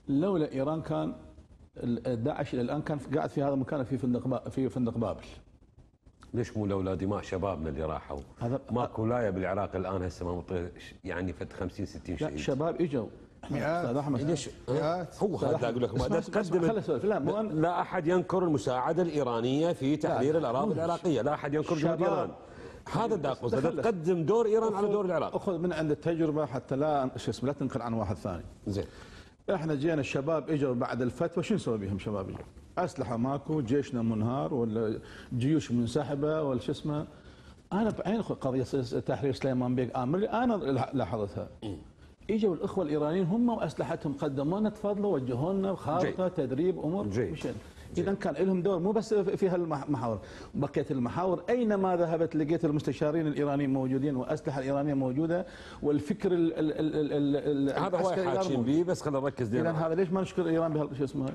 لولا إيران كان ال- داعش إلى الآن كان قاعد في هذا المكان في فندق في فندق بابل. ليش مو لولا دماء شبابنا اللي راحوا؟ هذا- ماكو ولايه بالعراق الآن هسه ما مطير يعني فد 50 60 لا شهيد. شباب إجوا. مئات. أستاذ أحمد. ليش مئات. هو هذا أقول لك ما تقدم. لا، مو لا أحد ينكر المساعدة الإيرانية في تحرير لا، الأراضي العراقية لا أحد ينكر جهود ايران شباب هذا دا أقصد تخلف. تقدم دور إيران على دور العراق. أخذ من عند التجربة حتى لا شو اسمه لا تنقل عن واحد ثاني. زين. إحنا جينا الشباب إجوا بعد الفتوى. شو نسوي بهم شباب إجوا؟ أسلحة ماكو جيشنا منهار ولا جيوش منسحبة ولا شو اسمه؟ أنا بعين قضية تحرير سليمان بيك امري أنا لاحظتها. إجوا الإخوة الإيرانيين هم وأسلحتهم قدموا لنا تفضلوا وجهوا لنا خارطة تدريب أمور جيد. اذا كان لهم دور مو بس في هالمحاور بقية المحاور أينما ذهبت لقيت المستشارين الإيرانيين موجودين والاسلحه الإيرانية موجودة والفكر ال ال ال ال ال هذا هو حاكين. به بس خلينا نركز اذا هذا ليش ما نشكر إيران بهال شو اسمه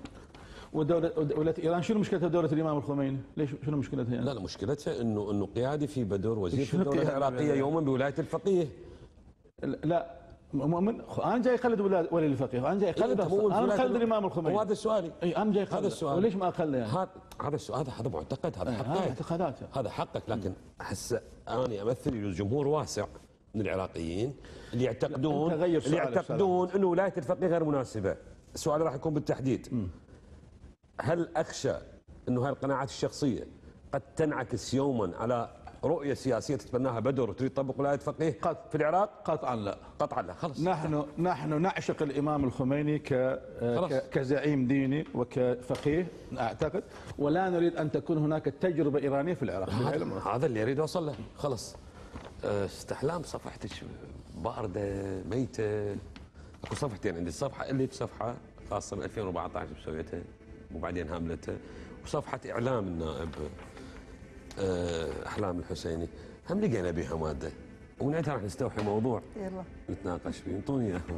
ودولة دولة إيران شنو مشكلتها بدولة الإمام الخميني؟ ليش شنو مشكلتها يعني؟ لا لا مشكلتها إنه إنه قيادي في بدور وزير في الدولة العراقية؟ يوما بولاية الفقيه لا مؤمن؟ أنا جاي اقلد ولا- ولي الفقيه؟ أنا جاي اقلد مو أنا اقلد ال- الإمام الخميني. وهذا سؤالي إي أنا جاي اقلد هذا السؤال. وليش ما اقلده يعني؟ هذا هذا السؤال هذا هذا معتقد هذا حقك. اعتقادات. هذا حقك لكن هسه أنا أمثل جمهور واسع من العراقيين اللي يعتقدون اللي يعتقدون إنه ولاية الفقيه غير مناسبة. السؤال راح يكون بالتحديد. هل أخشى إنه هاي القناعات الشخصية قد تنعكس يوما على رؤية سياسية تتبناها بدر وتريد تطبق ولاية فقيه قد. في العراق؟ قطعا لا. قطعا لا خلص نحن نحن نعشق الإمام الخميني ك كزعيم ديني وكفقيه أعتقد ولا نريد أن تكون هناك تجربة إيرانية في العراق. هذا, هذا اللي اريد اوصل له. خلص أه، استحلام صفحتك بارده ميته أكو صفحتين عندي. صفحة اللي صفحة خاصة من 2014 مسويتها وبعدين هاملتها وصفحة إعلام النائب. أحلام الحسيني. هم لقينا بها مادة. ومن عندها راح نستوحي موضوع. يلا. نتناقش فيه. انطوني اياه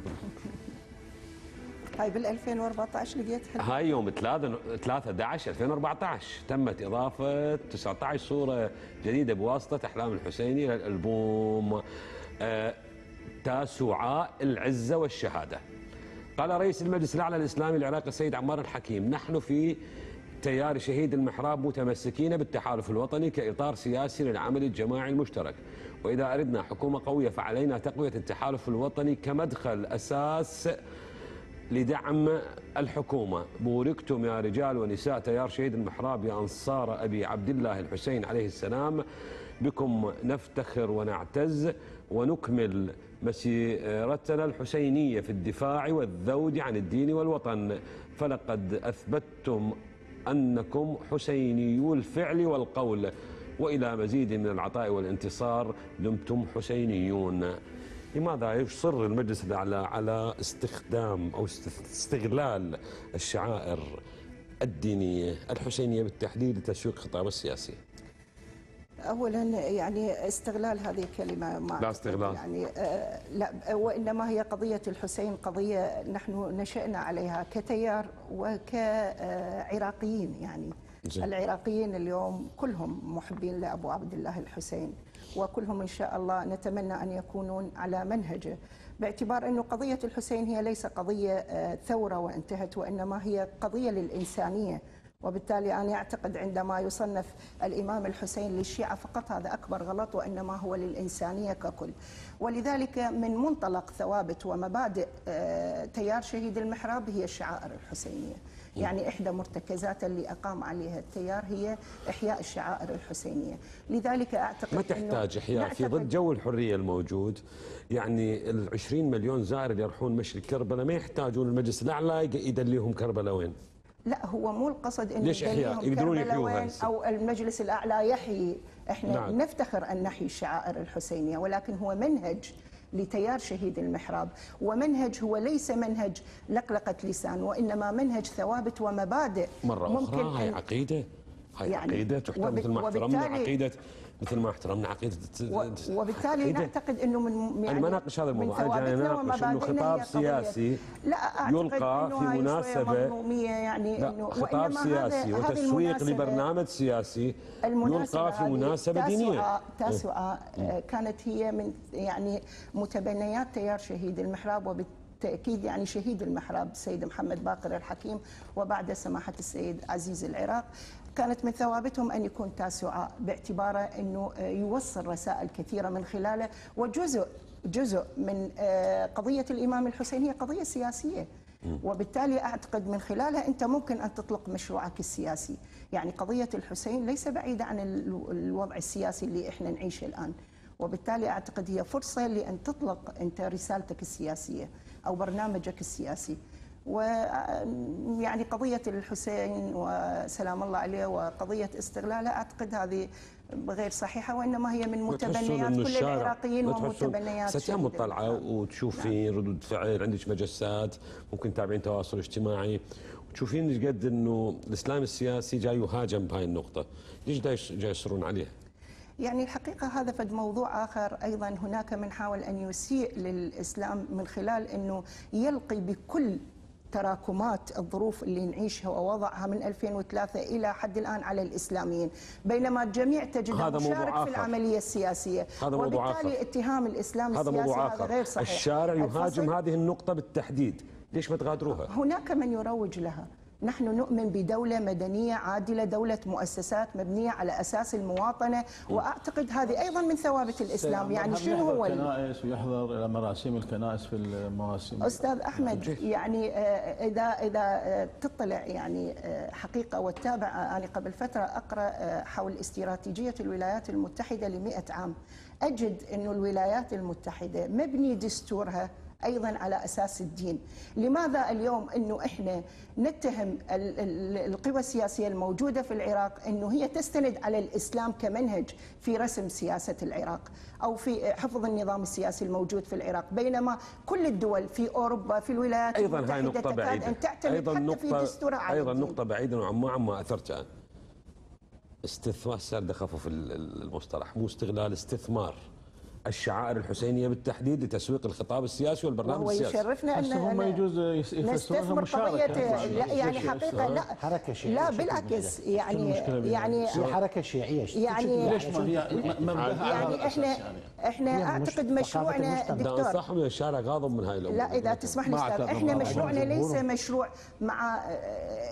هاي بال 2014 لقيتها. هاي يوم 3 3 11 2014 تمت إضافة 19 صورة جديدة بواسطة أحلام الحسيني إلى الألبوم آه، تاسوعاء العزة والشهادة. قال رئيس المجلس الأعلى الإسلامي العراقي السيد عمار الحكيم نحن في تيار شهيد المحراب متمسكين بالتحالف الوطني كإطار سياسي للعمل الجماعي المشترك. وإذا أردنا حكومة قوية فعلينا تقوية التحالف الوطني كمدخل أساس لدعم الحكومة. بوركتم يا رجال ونساء تيار شهيد المحراب يا أنصار أبي عبد الله الحسين عليه السلام. بكم نفتخر ونعتز ونكمل مسيرتنا الحسينية في الدفاع والذود عن الدين والوطن. فلقد أثبتتم أنكم حسينيو الفعل والقول وإلى مزيد من العطاء والانتصار دمتم حسينيون. لماذا يصر المجلس الأعلى على استخدام أو است- استغلال الشعائر الدينية الحسينية بالتحديد لتسويق خطابه السياسي؟ اولا يعني استغلال هذه الكلمة ما لا استغلال. يعني آه، لا وإنما هي قضية الحسين قضية نحن نشأنا عليها كتيار وكعراقيين يعني زين. العراقيين اليوم كلهم محبين لأبو عبد الله الحسين وكلهم إن شاء الله نتمنى أن يكونون على منهجه باعتبار إنه قضية الحسين هي ليس قضية آه، ثورة وانتهت وإنما هي قضية للإنسانية وبالتالي أنا أعتقد عندما يصنف الإمام الحسين للشيعة فقط هذا أكبر غلط وإنما هو للإنسانية ككل. ولذلك من منطلق ثوابت ومبادئ آه، تيار شهيد المحراب هي الشعائر الحسينية. يعني إحدى مرتكزات اللي أقام عليها التيار هي إحياء الشعائر الحسينية. لذلك أعتقد ما تحتاج إحياء؟ في ظل جو الحرية الموجود يعني ال 20 مليون زائر اللي يروحون مشي كربلاء ما يحتاجون المجلس الأعلى يدليهم كربلاء وين؟ لا هو مو القصد إنه ليش؟ يدليهم يقدرون يحيوها. أو المجلس الأعلى يحيي إحنا نعم. نفتخر أن نحيي الشعائر الحسينية ولكن هو منهج لتيار شهيد المحراب ومنهج هو ليس منهج لقلقة لسان وإنما منهج ثوابت ومبادئ مرة أخرى هاي عقيدة هاي يعني عقيدة تحترم مثل ما احترمنا عقيدة مثل ما احترمنا عقيدة و- وبالتالي عقيدة. نعتقد إنه من يعني أنا ما ناقش هذا الموضوع، ثوابتنا أناقش إنه ومبادئنا خطاب سياسي لا يلقى في مظلومية يعني لا إنه خطاب سياسي وتسويق لبرنامج سياسي يلقى في مناسبة دينية. تاسعة, تاسعة آه، كانت هي من يعني متبنيات تيار شهيد المحراب وبالتأكيد يعني شهيد المحراب السيد محمد باقر الحكيم وبعد سماحة السيد عزيز العراق. كانت من ثوابتهم أن يكون تاسعة باعتباره أنه يوصل رسائل كثيرة من خلاله وجزء جزء من آه، قضية الإمام الحسين هي قضية سياسية وبالتالي أعتقد من خلالها أنت ممكن أن تطلق مشروعك السياسي، يعني قضية الحسين ليس بعيدة عن ال- الوضع السياسي اللي إحنا نعيشه الآن. وبالتالي أعتقد هي فرصة لأن تطلق أنت رسالتك السياسية أو برنامجك السياسي. ويعني قضية الحسين وسلام الله عليه وقضية استغلاله أعتقد هذه غير صحيحة وإنما هي من متبنيات كل العراقيين ومتبنيات ستيام شهيد مطلعه الإسلام. وتشوفين ردود فعل عندك مجسات ممكن تتابعين تواصل اجتماعي وتشوفين إيش قد إنه الإسلام السياسي جاي يهاجم بهاي النقطة ليش جاي يصرون عليها؟ يعني الحقيقة هذا فد موضوع آخر أيضا هناك من حاول أن يسيء للإسلام من خلال أنه يلقي بكل تراكمات الظروف اللي نعيشها ووضعها من 2003 إلى حد الآن على الإسلاميين بينما الجميع تجده هذا موضوع مشارك آخر. في العملية السياسية هذا موضوع وبالتالي آخر. اتهام الإسلام هذا السياسي موضوع هذا آخر غير صحيح الشارع يهاجم هذه النقطة بالتحديد ليش ما تغادروها؟ هناك من يروج لها نحن نؤمن بدولة مدنية عادلة دولة مؤسسات مبنية على أساس المواطنة. وأعتقد هذه أيضا من ثوابت الإسلام. يعني شنو هو ال- الكنائس؟ ويحضر إلى مراسيم الكنائس في المواسم أستاذ أحمد يعني آه، إذا إذا آه، تطلع يعني آه، حقيقة وتتابع أنا قبل فترة أقرأ آه، حول استراتيجية الولايات المتحدة ل 100 عام. أجد إنه الولايات المتحدة مبني دستورها أيضا على أساس الدين، لماذا اليوم إنه إحنا نتهم ال- ال- القوى السياسية الموجودة في العراق إنه هي تستند على الإسلام كمنهج في رسم سياسة العراق أو في حفظ النظام السياسي الموجود في العراق، بينما كل الدول في أوروبا في الولايات أيضا هاي نقطة بعيده أن تعتمد أيضا حتى في نقطة دستورها على أيضا الدين. نقطة بعيدة وعما عما أثرت الآن. استثمار صار ال- المصطلح مو استغلال استثمار. الشعائر الحسينية بالتحديد لتسويق الخطاب السياسي والبرنامج وهو السياسي يشرفنا أن هم يجوز نستثمر. قضية لا يعني حقيقة لا حركة شيعية لا بالعكس. يعني؟ يعني حركة شيعية يعني- ليش ما هي يعني إحنا يعني. إحنا أعتقد مش- مشروعنا دكتور. يا الشارع غاضب من هاي الأمور. لا إذا تسمح لي أستاذ إحنا مشروعنا. ليس مشروع مع آه،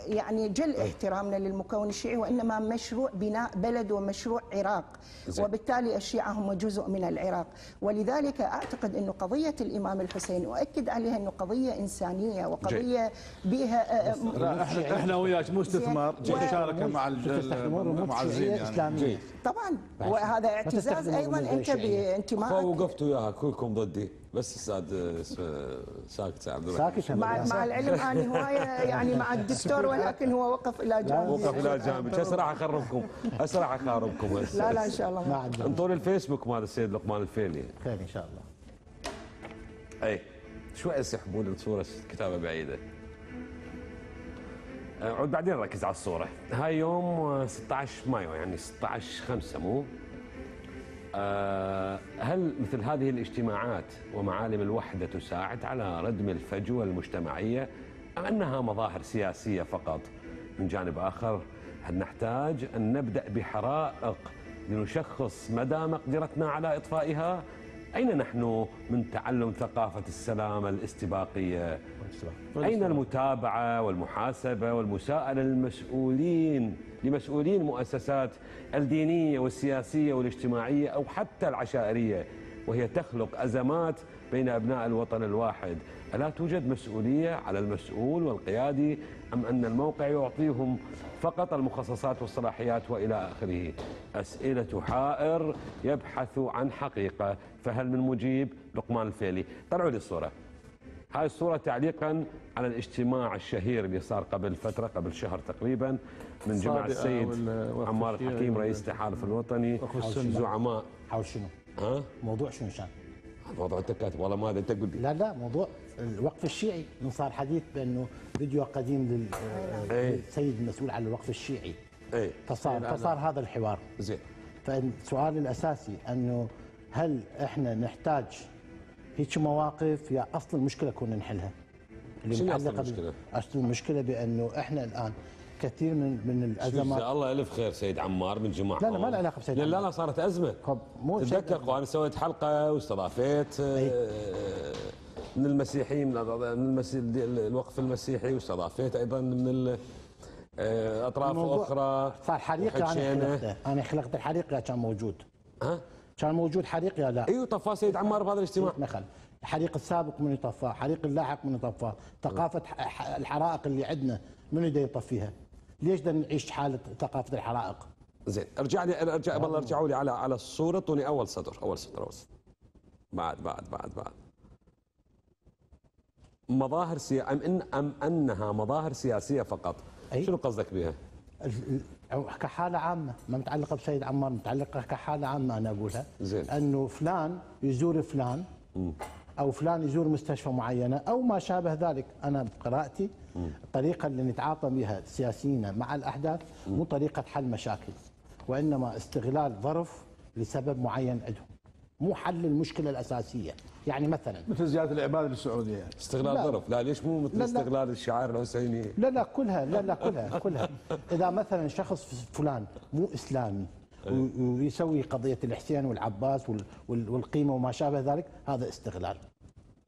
يعني جل احترامنا للمكون الشيعي وإنما مشروع بناء بلد ومشروع عراق. وبالتالي الشيعة هم جزء من العراق. ولذلك أعتقد إنه قضية الإمام الحسين اؤكد عليها إنه قضية إنسانية وقضية بها آه، لا إحنا إحنا وياك مو استثمار. مشاركة مع مع الزين يعني. طبعا. وهذا اعتزاز أيضا. رموز أنت شيعية. بانتمائك وقفتوا وياها كلكم ضدي. بس أستاذ ساكت عبد. ساكت مع مع العلم أني هواية يعني مع الدكتور ولكن هو وقف إلى جانب وقف لا جانب هسه راح أخربكم. هسه راح أخربكم. هسه لا لا إن شاء الله. ما عندنا انطوا لي الفيسبوك مال السيد لقمان الفيلي. خير إن شاء الله. أي شوي يسحبون الصورة كتابة بعيدة؟ آه، عود بعدين نركز على الصورة. هاي يوم آه، 16 مايو يعني 16 5 مو؟ آه، هل مثل هذه الاجتماعات ومعالم الوحدة تساعد على ردم الفجوة المجتمعية أم أنها مظاهر سياسية فقط من جانب آخر هل نحتاج أن نبدأ بحرائق لنشخص مدى مقدرتنا على إطفائها أين نحن من تعلم ثقافة السلامة الاستباقية؟ أين المتابعة والمحاسبة والمساءلة للمسؤولين لمسؤولين المؤسسات الدينية والسياسية والاجتماعية أو حتى العشائرية وهي تخلق أزمات بين أبناء الوطن الواحد. ألا توجد مسؤولية على المسؤول والقيادي أم أن الموقع يعطيهم فقط المخصصات والصلاحيات وإلى آخره؟ أسئلة حائر يبحث عن حقيقة فهل من مجيب؟ لقمان الفيلي. طلعوا لي الصورة. هاي الصورة تعليقا على الاجتماع الشهير اللي صار قبل فترة قبل شهر تقريبا من جمع السيد عمار الحكيم وال- رئيس التحالف الوطني. زعماء. حول شنو؟ ها؟ موضوع شنو كان؟ الموضوع انت كاتب. والله ما ادري انت قول لي. لا لا موضوع الوقف الشيعي. انه صار حديث بأنه فيديو قديم إيه. للسيد المسؤول عن الوقف الشيعي. إيه. فصار فصار هذا الحوار. زين. فالسؤال الأساسي أنه هل إحنا نحتاج هيك مواقف يا أصل المشكلة كنا نحلها. اللي بال- المشكلة؟ أصل المشكلة بأنه إحنا الآن كثير من من الازمات الله الف خير سيد عمار من جماعة. لا، لا، ما له علاقة بسيد لا لا عمار. لا صارت أزمة. مو تتذكر سيد- وأنا سويت حلقة واستضافيت آه، من المسيحيين من المسي... الوقف المسيحي واستضافيت أيضا من ال- آه، أطراف أخرى. صار حريق أنا. خلقته. أنا خلقت الحريق كان موجود. ها؟ كان موجود حريق يا لا. أيوه طفاه سيد عمار بهذا الاجتماع. نخل الحريق السابق من يطفاه حريق اللاحق من يطفاه ح- الحرائق اللي عندنا من يقدر يطفيها؟ ليش بدنا نعيش حالة ثقافة الحرائق؟ زين ارجع لي ارجع والله ارجعوا لي على على الصورة. اعطوني أول سطر أول سطر أول سطر بعد بعد بعد بعد. مظاهر سيا أم ان أم أنها مظاهر سياسية فقط؟ أي. شنو قصدك بها؟ كحالة عامة ما متعلقة بسيد عمار متعلقة كحالة عامة أنا أقولها. زين. أنه فلان يزور فلان أو فلان يزور مستشفى معينة أو ما شابه ذلك. أنا بقراءتي الطريقة اللي نتعاطى بها السياسيين مع الأحداث مو طريقة حل مشاكل وإنما استغلال ظرف لسبب معين عندهم. مو حل المشكلة الأساسية. يعني مثلا مثل زيادة العباده للسعودية. استغلال لا. ظرف لا ليش مو مثل لا، لا. استغلال الشعائر الحسينية؟ لا لا كلها لا لا كلها كلها. إذا مثلا شخص فلان مو إسلامي و- ويسوي قضية الحسين والعباس وال- وال- والقيمة وما شابه ذلك هذا استغلال.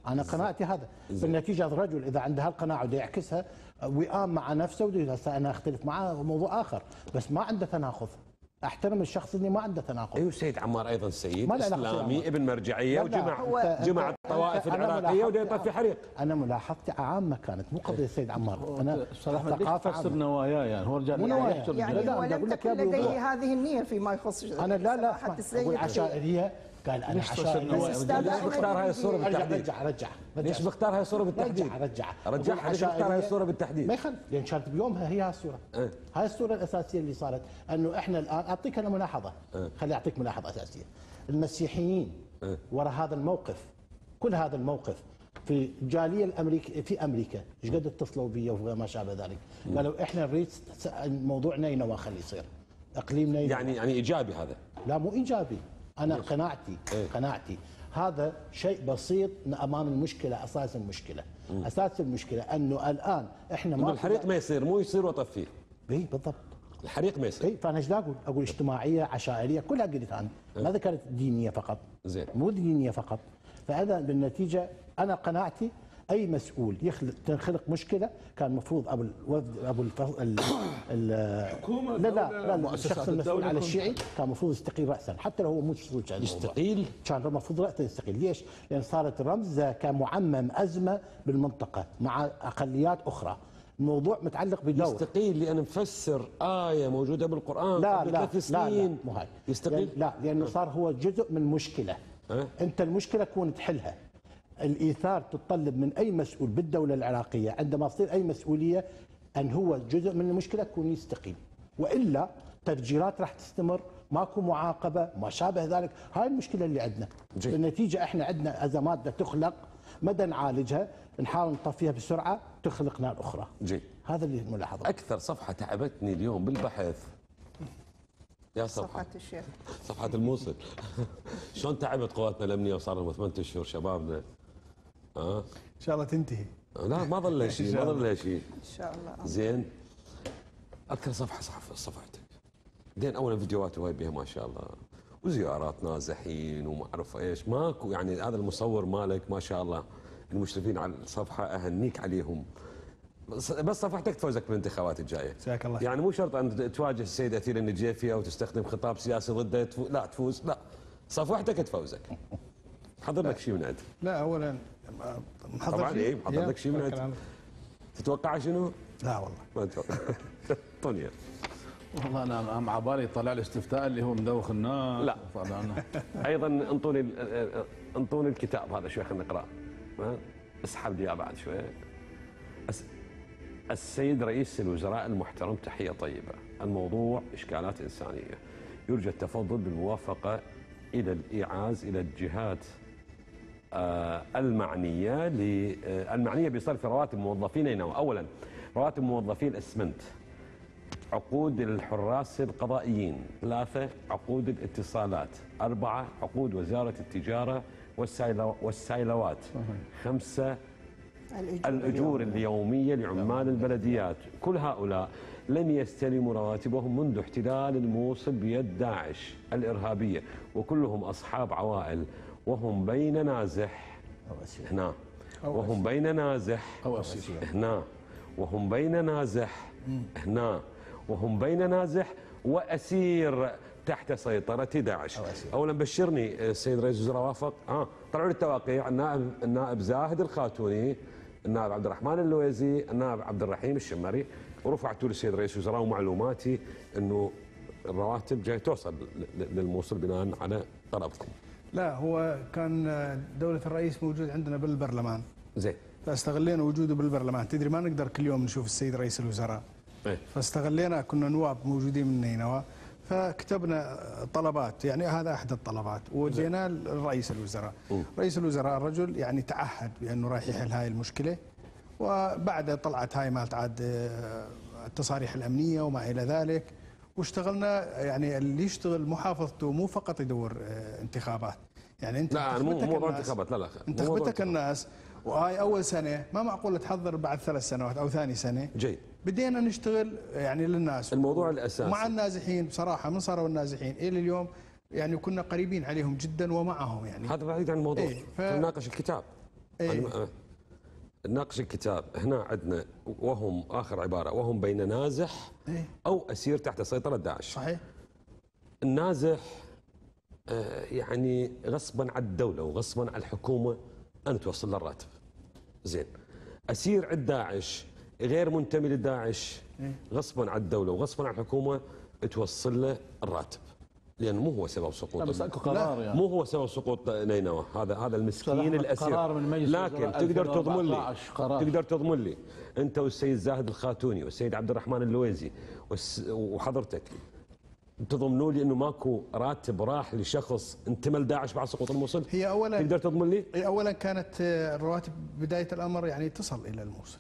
أنا قناعتي هذا. بالنتيجة الرجل إذا عنده هالقناعة وده يعكسها وئام مع نفسه وده هسه أنا أختلف معاه موضوع آخر بس ما عنده تناقض. أحترم الشخص اللي ما عنده تناقض. أيوه سيد عمار أيضا سيد إسلامي سيد عمار. ابن مرجعية لا، لا، وجمع جمع الطوائف العراقية وده يطفي حريق. أنا ملاحظتي عامة كانت مو قضية السيد عمار. أنا أستاذ احمد ليش ثقافه تفسر عامه نواياه يعني؟ هو رجال مو نوايا. يعني لا، هو لم تكن لديه. هذه النية فيما يخص أنا لا لا أسمع السيد قال أنا أستاذ ليش بختار هاي الصورة بالتحديد؟ رجع رجع رجع. ليش بختار هاي الصورة بالتحديد؟ رجع. رجع رجعها ليش بختار هاي الصورة بالتحديد؟ ما يخالف. لأن كانت بيومها هي هاي الصورة. إيه. هاي الصورة الأساسية اللي صارت. إنه إحنا الآن أعطيك أنا ملاحظة. خلي أعطيك ملاحظة أساسية. المسيحيين إيه. وراء هذا الموقف كل هذا الموقف في الجاليه الامريكيه في أمريكا إيش قد اتصلوا بي وما شابه ذلك؟ قالوا إحنا نريد س- موضوع نينوى خليه يصير. اقليم نينوى يعني يعني إيجابي هذا؟ لا مو إيجابي. أنا قناعتي إيه. قناعتي. هذا شيء بسيط أمام المشكلة أساس المشكلة. أساس المشكلة أنه الآن إحنا ما الحريق ما يصير مو يصير واطفيه اي بالضبط. الحريق ما يصير. اي فأنا إيش أقول؟ أقول اجتماعية عشائرية كلها قلت أنا ما ذكرت دينية فقط. زين. مو دينية فقط. فإذا بالنتيجة أنا قناعتي أي مسؤول يخلق تنخلق مشكلة كان المفروض أبو الوفد أبو الفض ال ال لا لا لا, لا الشخص المسؤول على الشيعي كان المفروض يستقيل راسا حتى لو هو مو الموضوع. يستقيل؟ كان المفروض راسا يستقيل. ليش؟ لأن صارت رمزة كمعمم أزمة بالمنطقة مع أقليات أخرى. الموضوع متعلق بدور يستقيل لأن مفسر آية موجودة بالقرآن لا قبل لا ثلاث لا لا سنين. مو هاي. يستقيل؟ لا لأنه صار هو جزء من مشكلة. أه؟ أنت المشكلة تكون تحلها. الإيثار تتطلب من أي مسؤول بالدولة العراقية عندما تصير أي مسؤولية أن هو جزء من المشكلة يكون يستقيل وإلا تفجيرات راح تستمر ماكو معاقبة ما شابه ذلك. هاي المشكلة اللي عندنا. جيد. بالنتيجه إحنا عندنا أزمات بدها تخلق مدى نعالجها نحاول نطفيها بسرعة تخلق نار أخرى. جيد. هذا اللي الملاحظة. أكثر صفحة تعبتني اليوم بالبحث. يا صفحة. صفحة الشيخ. صفحة الموصل. شلون تعبت قواتنا الأمنية وصار لهم ثمان اشهر شبابنا؟ ها إن شاء الله تنتهي. لا ما ظل لها شيء ما ظل لها شيء. إن شاء الله. زين. أكثر صفحة صفحة صفحتك. بعدين اولا فيديوهات هواي بها ما شاء الله. وزيارات نازحين وما أعرف إيش. ماكو يعني هذا المصور مالك ما شاء الله. المشرفين على الصفحة أهنيك عليهم. بس صفحتك تفوزك بالانتخابات الجاية. جزاك الله. يعني مو شرط أن تواجه السيد أثير النجيفي أو تستخدم خطاب سياسي ضده تفو... لا تفوز. لا صفحتك تفوزك. حضر لك شيء من عندك. لا اولا طبعاً شيء؟ إيه، محضر يا، لك شيء. على- تتوقع شنو؟ لا والله ما أتوقع طنيا والله أنا مع بالي طلع لي استفتاء اللي هو مدوخ الناس لا. أيضا أنطوني ال- أنطوني الكتاب هذا شوي خلينا نقراه؟ أسحب لي بعد شوي أس... السيد رئيس الوزراء المحترم تحية طيبة الموضوع إشكالات إنسانية يرجى التفضل بالموافقة إلى الإيعاز إلى الجهات المعنية ل- آه، المعنية بصرف رواتب موظفين نينوى اولا رواتب موظفي الاسمنت عقود الحراس القضائيين ثلاثة عقود الاتصالات أربعة عقود وزارة التجارة والسايلو والسايلوات خمسة الأجور اليومية لعمال البلديات. كل هؤلاء لم يستلموا رواتبهم منذ احتلال الموصل بيد داعش الإرهابية وكلهم أصحاب عوائل وهم بين نازح هنا وهم بين نازح هنا وهم بين نازح هنا وهم بين نازح وأسير تحت سيطرة داعش. أولا بشرني السيد رئيس الوزراء وافق. آه طلعوا لي التواقيع النائب النائب زاهد الخاتوني النائب عبد الرحمن اللويزي النائب عبد الرحيم الشمري. ورفعتوا للسيد رئيس الوزراء ومعلوماتي أنه الرواتب جاي توصل للموصل بناء على طلبكم. لا هو كان دولة الرئيس موجود عندنا بالبرلمان. زين. فاستغلينا وجوده بالبرلمان. تدري ما نقدر كل يوم نشوف السيد رئيس الوزراء. إيه. فاستغلينا كنا نواب موجودين من نينوى فكتبنا طلبات. يعني هذا أحد الطلبات. ودينا لرئيس الوزراء. رئيس الوزراء الرجل يعني تعهد بأنه راح يحل هاي المشكلة. وبعد طلعت هاي مالت عاد آه، التصاريح الأمنية وما إلى ذلك. واشتغلنا يعني اللي يشتغل محافظته مو فقط يدور آه، انتخابات. يعني انت لا مو انتخبتك موضوع انتخابات لا لا انت مو موضوع خبتك انتخابات. الناس وهاي أول سنة ما معقول تحضر بعد ثلاث سنوات أو ثاني سنة؟ جيد. بدينا نشتغل يعني للناس. الموضوع الأساسي. مع النازحين بصراحة من صاروا النازحين إلى اليوم يعني كنا قريبين عليهم جدا ومعهم يعني. هذا بعيد عن الموضوع. إيه، ف- نناقش الكتاب. إيه. أنا- نناقش الكتاب. هنا عندنا وهم آخر عبارة وهم بين نازح إيه. أو أسير تحت سيطرة داعش. صحيح. النازح يعني غصبا عن الدولة وغصبا عن الحكومة أن توصل له الراتب زين. أسير عند داعش غير منتمي لداعش غصبا عن الدولة وغصبا عن الحكومة توصل له الراتب. لأنه مو هو سبب سقوط لا بس أكو قرار يعني. مو هو سبب سقوط نينوى. هذا هذا المسكين الاسير قرار من مجلس لكن تقدر تضمن لي 2014 قرار. تقدر تضمن لي أنت والسيد زاهد الخاتوني والسيد عبد الرحمن اللويزي وحضرتك تضمنوا لي إنه ماكو راتب راح لشخص انتمى لداعش بعد سقوط الموصل؟ هي اولا تقدر تضمن لي؟ هي اولا كانت آه، الرواتب بداية الأمر يعني تصل إلى الموصل.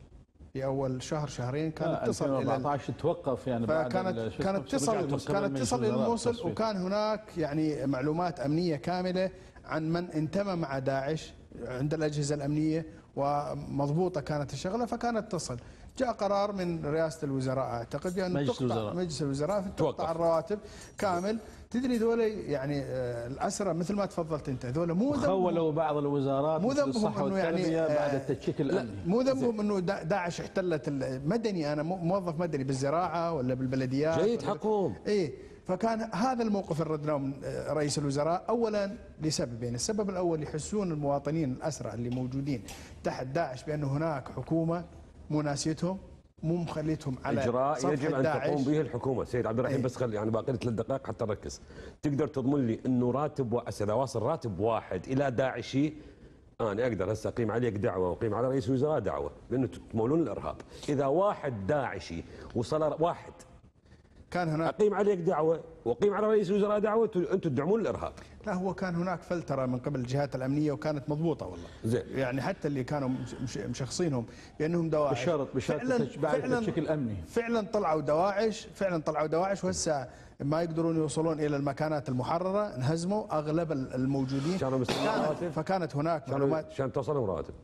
في أول شهر شهرين كانت لا، تصل إلى 2014 توقف يعني بعد فكانت كانت تصل كانت تصل إلى الموصل. وكان هناك يعني معلومات أمنية كاملة عن من انتمى مع داعش عند الأجهزة الأمنية ومضبوطة كانت الشغلة فكانت تصل. جاء قرار من رئاسة الوزراء أعتقد بأن مجلس تقطع الوزراء. مجلس الوزراء. تقطع الرواتب كامل. تدري ذولا يعني آه، الأسرى مثل ما تفضلت أنت ذولا مو ذنبهم. خولوا بعض الوزارات مو مثل ذنبهم الصحة إنه يعني بعد آه، التشكيك لا الأمني. مو ذنبهم إنه دا- داعش احتلت مدني أنا مو- موظف مدني بالزراعة ولا بالبلديات جيد حقهم. إيه فكان هذا الموقف اللي ردناه من آه، رئيس الوزراء اولا لسببين، السبب الأول يحسون المواطنين الأسرى اللي موجودين تحت داعش بأن هناك حكومة مو ناسيتهم مو مخليتهم على إجراء يجب أن. تقوم به الحكومة سيد عبد الرحيم إيه. بس خلي يعني باقي لي ثلاث دقائق حتى نركز تقدر تضمن لي إنه راتب. اذا واصل راتب واحد إلى داعشي أنا أقدر هسه اقيم عليك دعوة وأقيم على رئيس الوزراء دعوة بانه تمولون الإرهاب إذا واحد داعشي وصل واحد كان هناك أقيم عليك دعوة وأقيم على رئيس الوزراء دعوة أنتم تدعمون الإرهاب لا هو كان هناك فلتره من قبل الجهات الأمنية وكانت مضبوطة والله. زين. يعني حتى اللي كانوا مش- مش- مشخصينهم بأنهم دواعش. بشرط بشرط فعلاً- فعلاً- التشكيك الامني فعلا طلعوا دواعش فعلا طلعوا دواعش وهسه ما يقدرون يوصلون إلى المكانات المحررة انهزموا أغلب الموجودين كانت- رواتب؟ فكانت هناك معلومات عشان توصلهم رواتب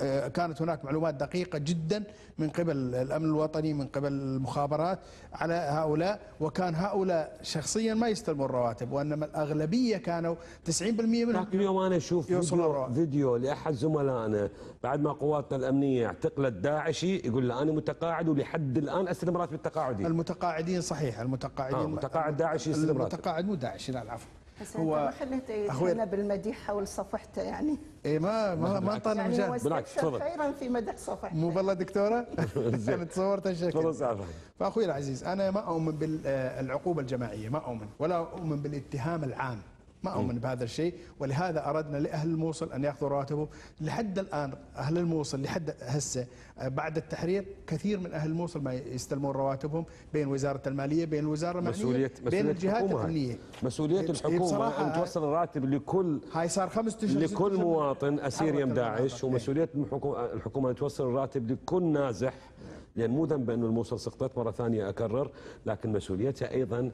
آه، كانت هناك معلومات دقيقة جدا من قبل الأمن الوطني من قبل المخابرات على هؤلاء وكان هؤلاء شخصيا ما يستلمون الرواتب وإنما الأغلبية كانوا 90% منهم اليوم أنا أشوف فيديو. فيديو لأحد زملائنا بعد ما قواتنا الأمنية اعتقلت داعشي يقول له أنا متقاعد ولحد الآن أستلم راتب التقاعدي. المتقاعدين صحيح المتقاعدين آه، متقاعد داعش يستلم راتب. المتقاعد مو داعشي لا العفو. بس أنت ما خليته يدخلنا بالمديح حول صفحته يعني. إيه ما ما ما اعطانا يعني مجال هو بالعكس، تفضل. خيرا في مدح صفحته مو بالله دكتورة؟ أنا تصورت الشكل تفضل فأخوي العزيز أنا ما أؤمن بالعقوبة الجماعية ما أؤمن ولا أؤمن بالاتهام العام. ما أؤمن بهذا الشيء ولهذا أردنا لأهل الموصل أن يأخذوا رواتبهم لحد الآن أهل الموصل لحد هسه آه، بعد التحرير كثير من أهل الموصل ما يستلمون رواتبهم بين وزارة المالية بين الوزاره المعنيه مسؤوليه بين الجهات. الأمنية مسؤولية إيه، الحكومة بصراحة أن توصل الراتب لكل هاي صار خمس اشهر ست لكل أشهر. مواطن اسير حركة يم داعش. إيه. ومسؤولية الحكومة الحكومة أن توصل الراتب لكل نازح لأن مو ذنب انه الموصل سقطت مرة ثانية أكرر لكن مسؤوليتها أيضا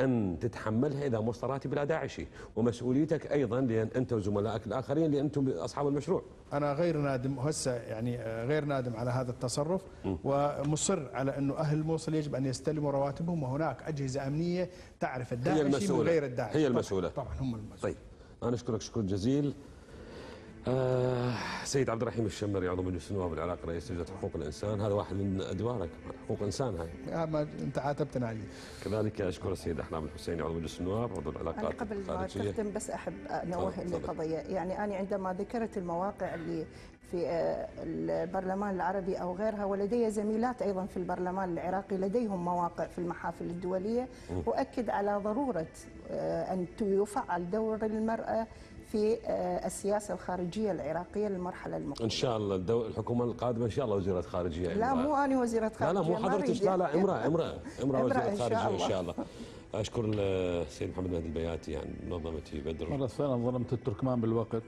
أن تتحملها وصل راتب إلى داعشي ومسؤوليتك أيضا لأن أنت وزملائك الآخرين لأن أنتم أصحاب المشروع. أنا غير نادم هسه يعني آه، غير نادم على هذا التصرف. ومصر على أنه أهل الموصل يجب أن يستلموا رواتبهم. وهناك أجهزة أمنية تعرف الداعشي من المسؤولة. غير الداعشي هي طبعاً- المسؤولة. طبعا هم المسؤولين طيب. أنا أشكرك شكر جزيل آه سيد عبد الرحيم الشمري عضو مجلس النواب العراقي رئيس لجنة حقوق الإنسان. هذا واحد من أدوارك حقوق الانسان هاي. آه، ما أنت عاتبتنا عليه كذلك أشكر السيد أحلام الحسيني عضو مجلس النواب عضو أنا العلاقات قبل ما الخارجية. تختم بس تفضل، تفضل. لقضية يعني أنا عندما ذكرت المواقع اللي في آه، البرلمان العربي أو غيرها ولدي زميلات أيضا في البرلمان العراقي لديهم مواقع في المحافل الدولية. أؤكد على ضرورة آه، أن يفعل دور المرأة في آه، السياسة الخارجية العراقية للمرحلة المقبلة إن شاء الله الدو... الحكومة القادمة إن شاء الله وزيرة خارجية لا. مو أنا وزيرة لا خارجية لا مو حضرتك لا لا يعني. إمرأة إمرأة إمرأة وزيرة إن شاء خارجية إن. شاء الله أشكر السيد محمد مهدي البياتي عن منظمه بدر مرة ثانية ظلمت التركمان بالوقت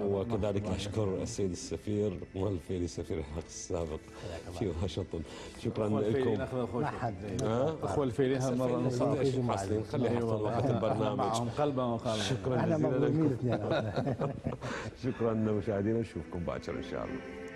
وكذلك أشكر السيد السفير مولفي سفير العراق السابق في واشنطن. شكرا لكم. أخوة الفيلي هالمرة الفيلي نصاب خلي والله. وقت البرنامج. معهم قلبا وقالبا شكرا جزيلا لكم اثنين شكرا مشاهدينا نشوفكم باكر إن شاء الله.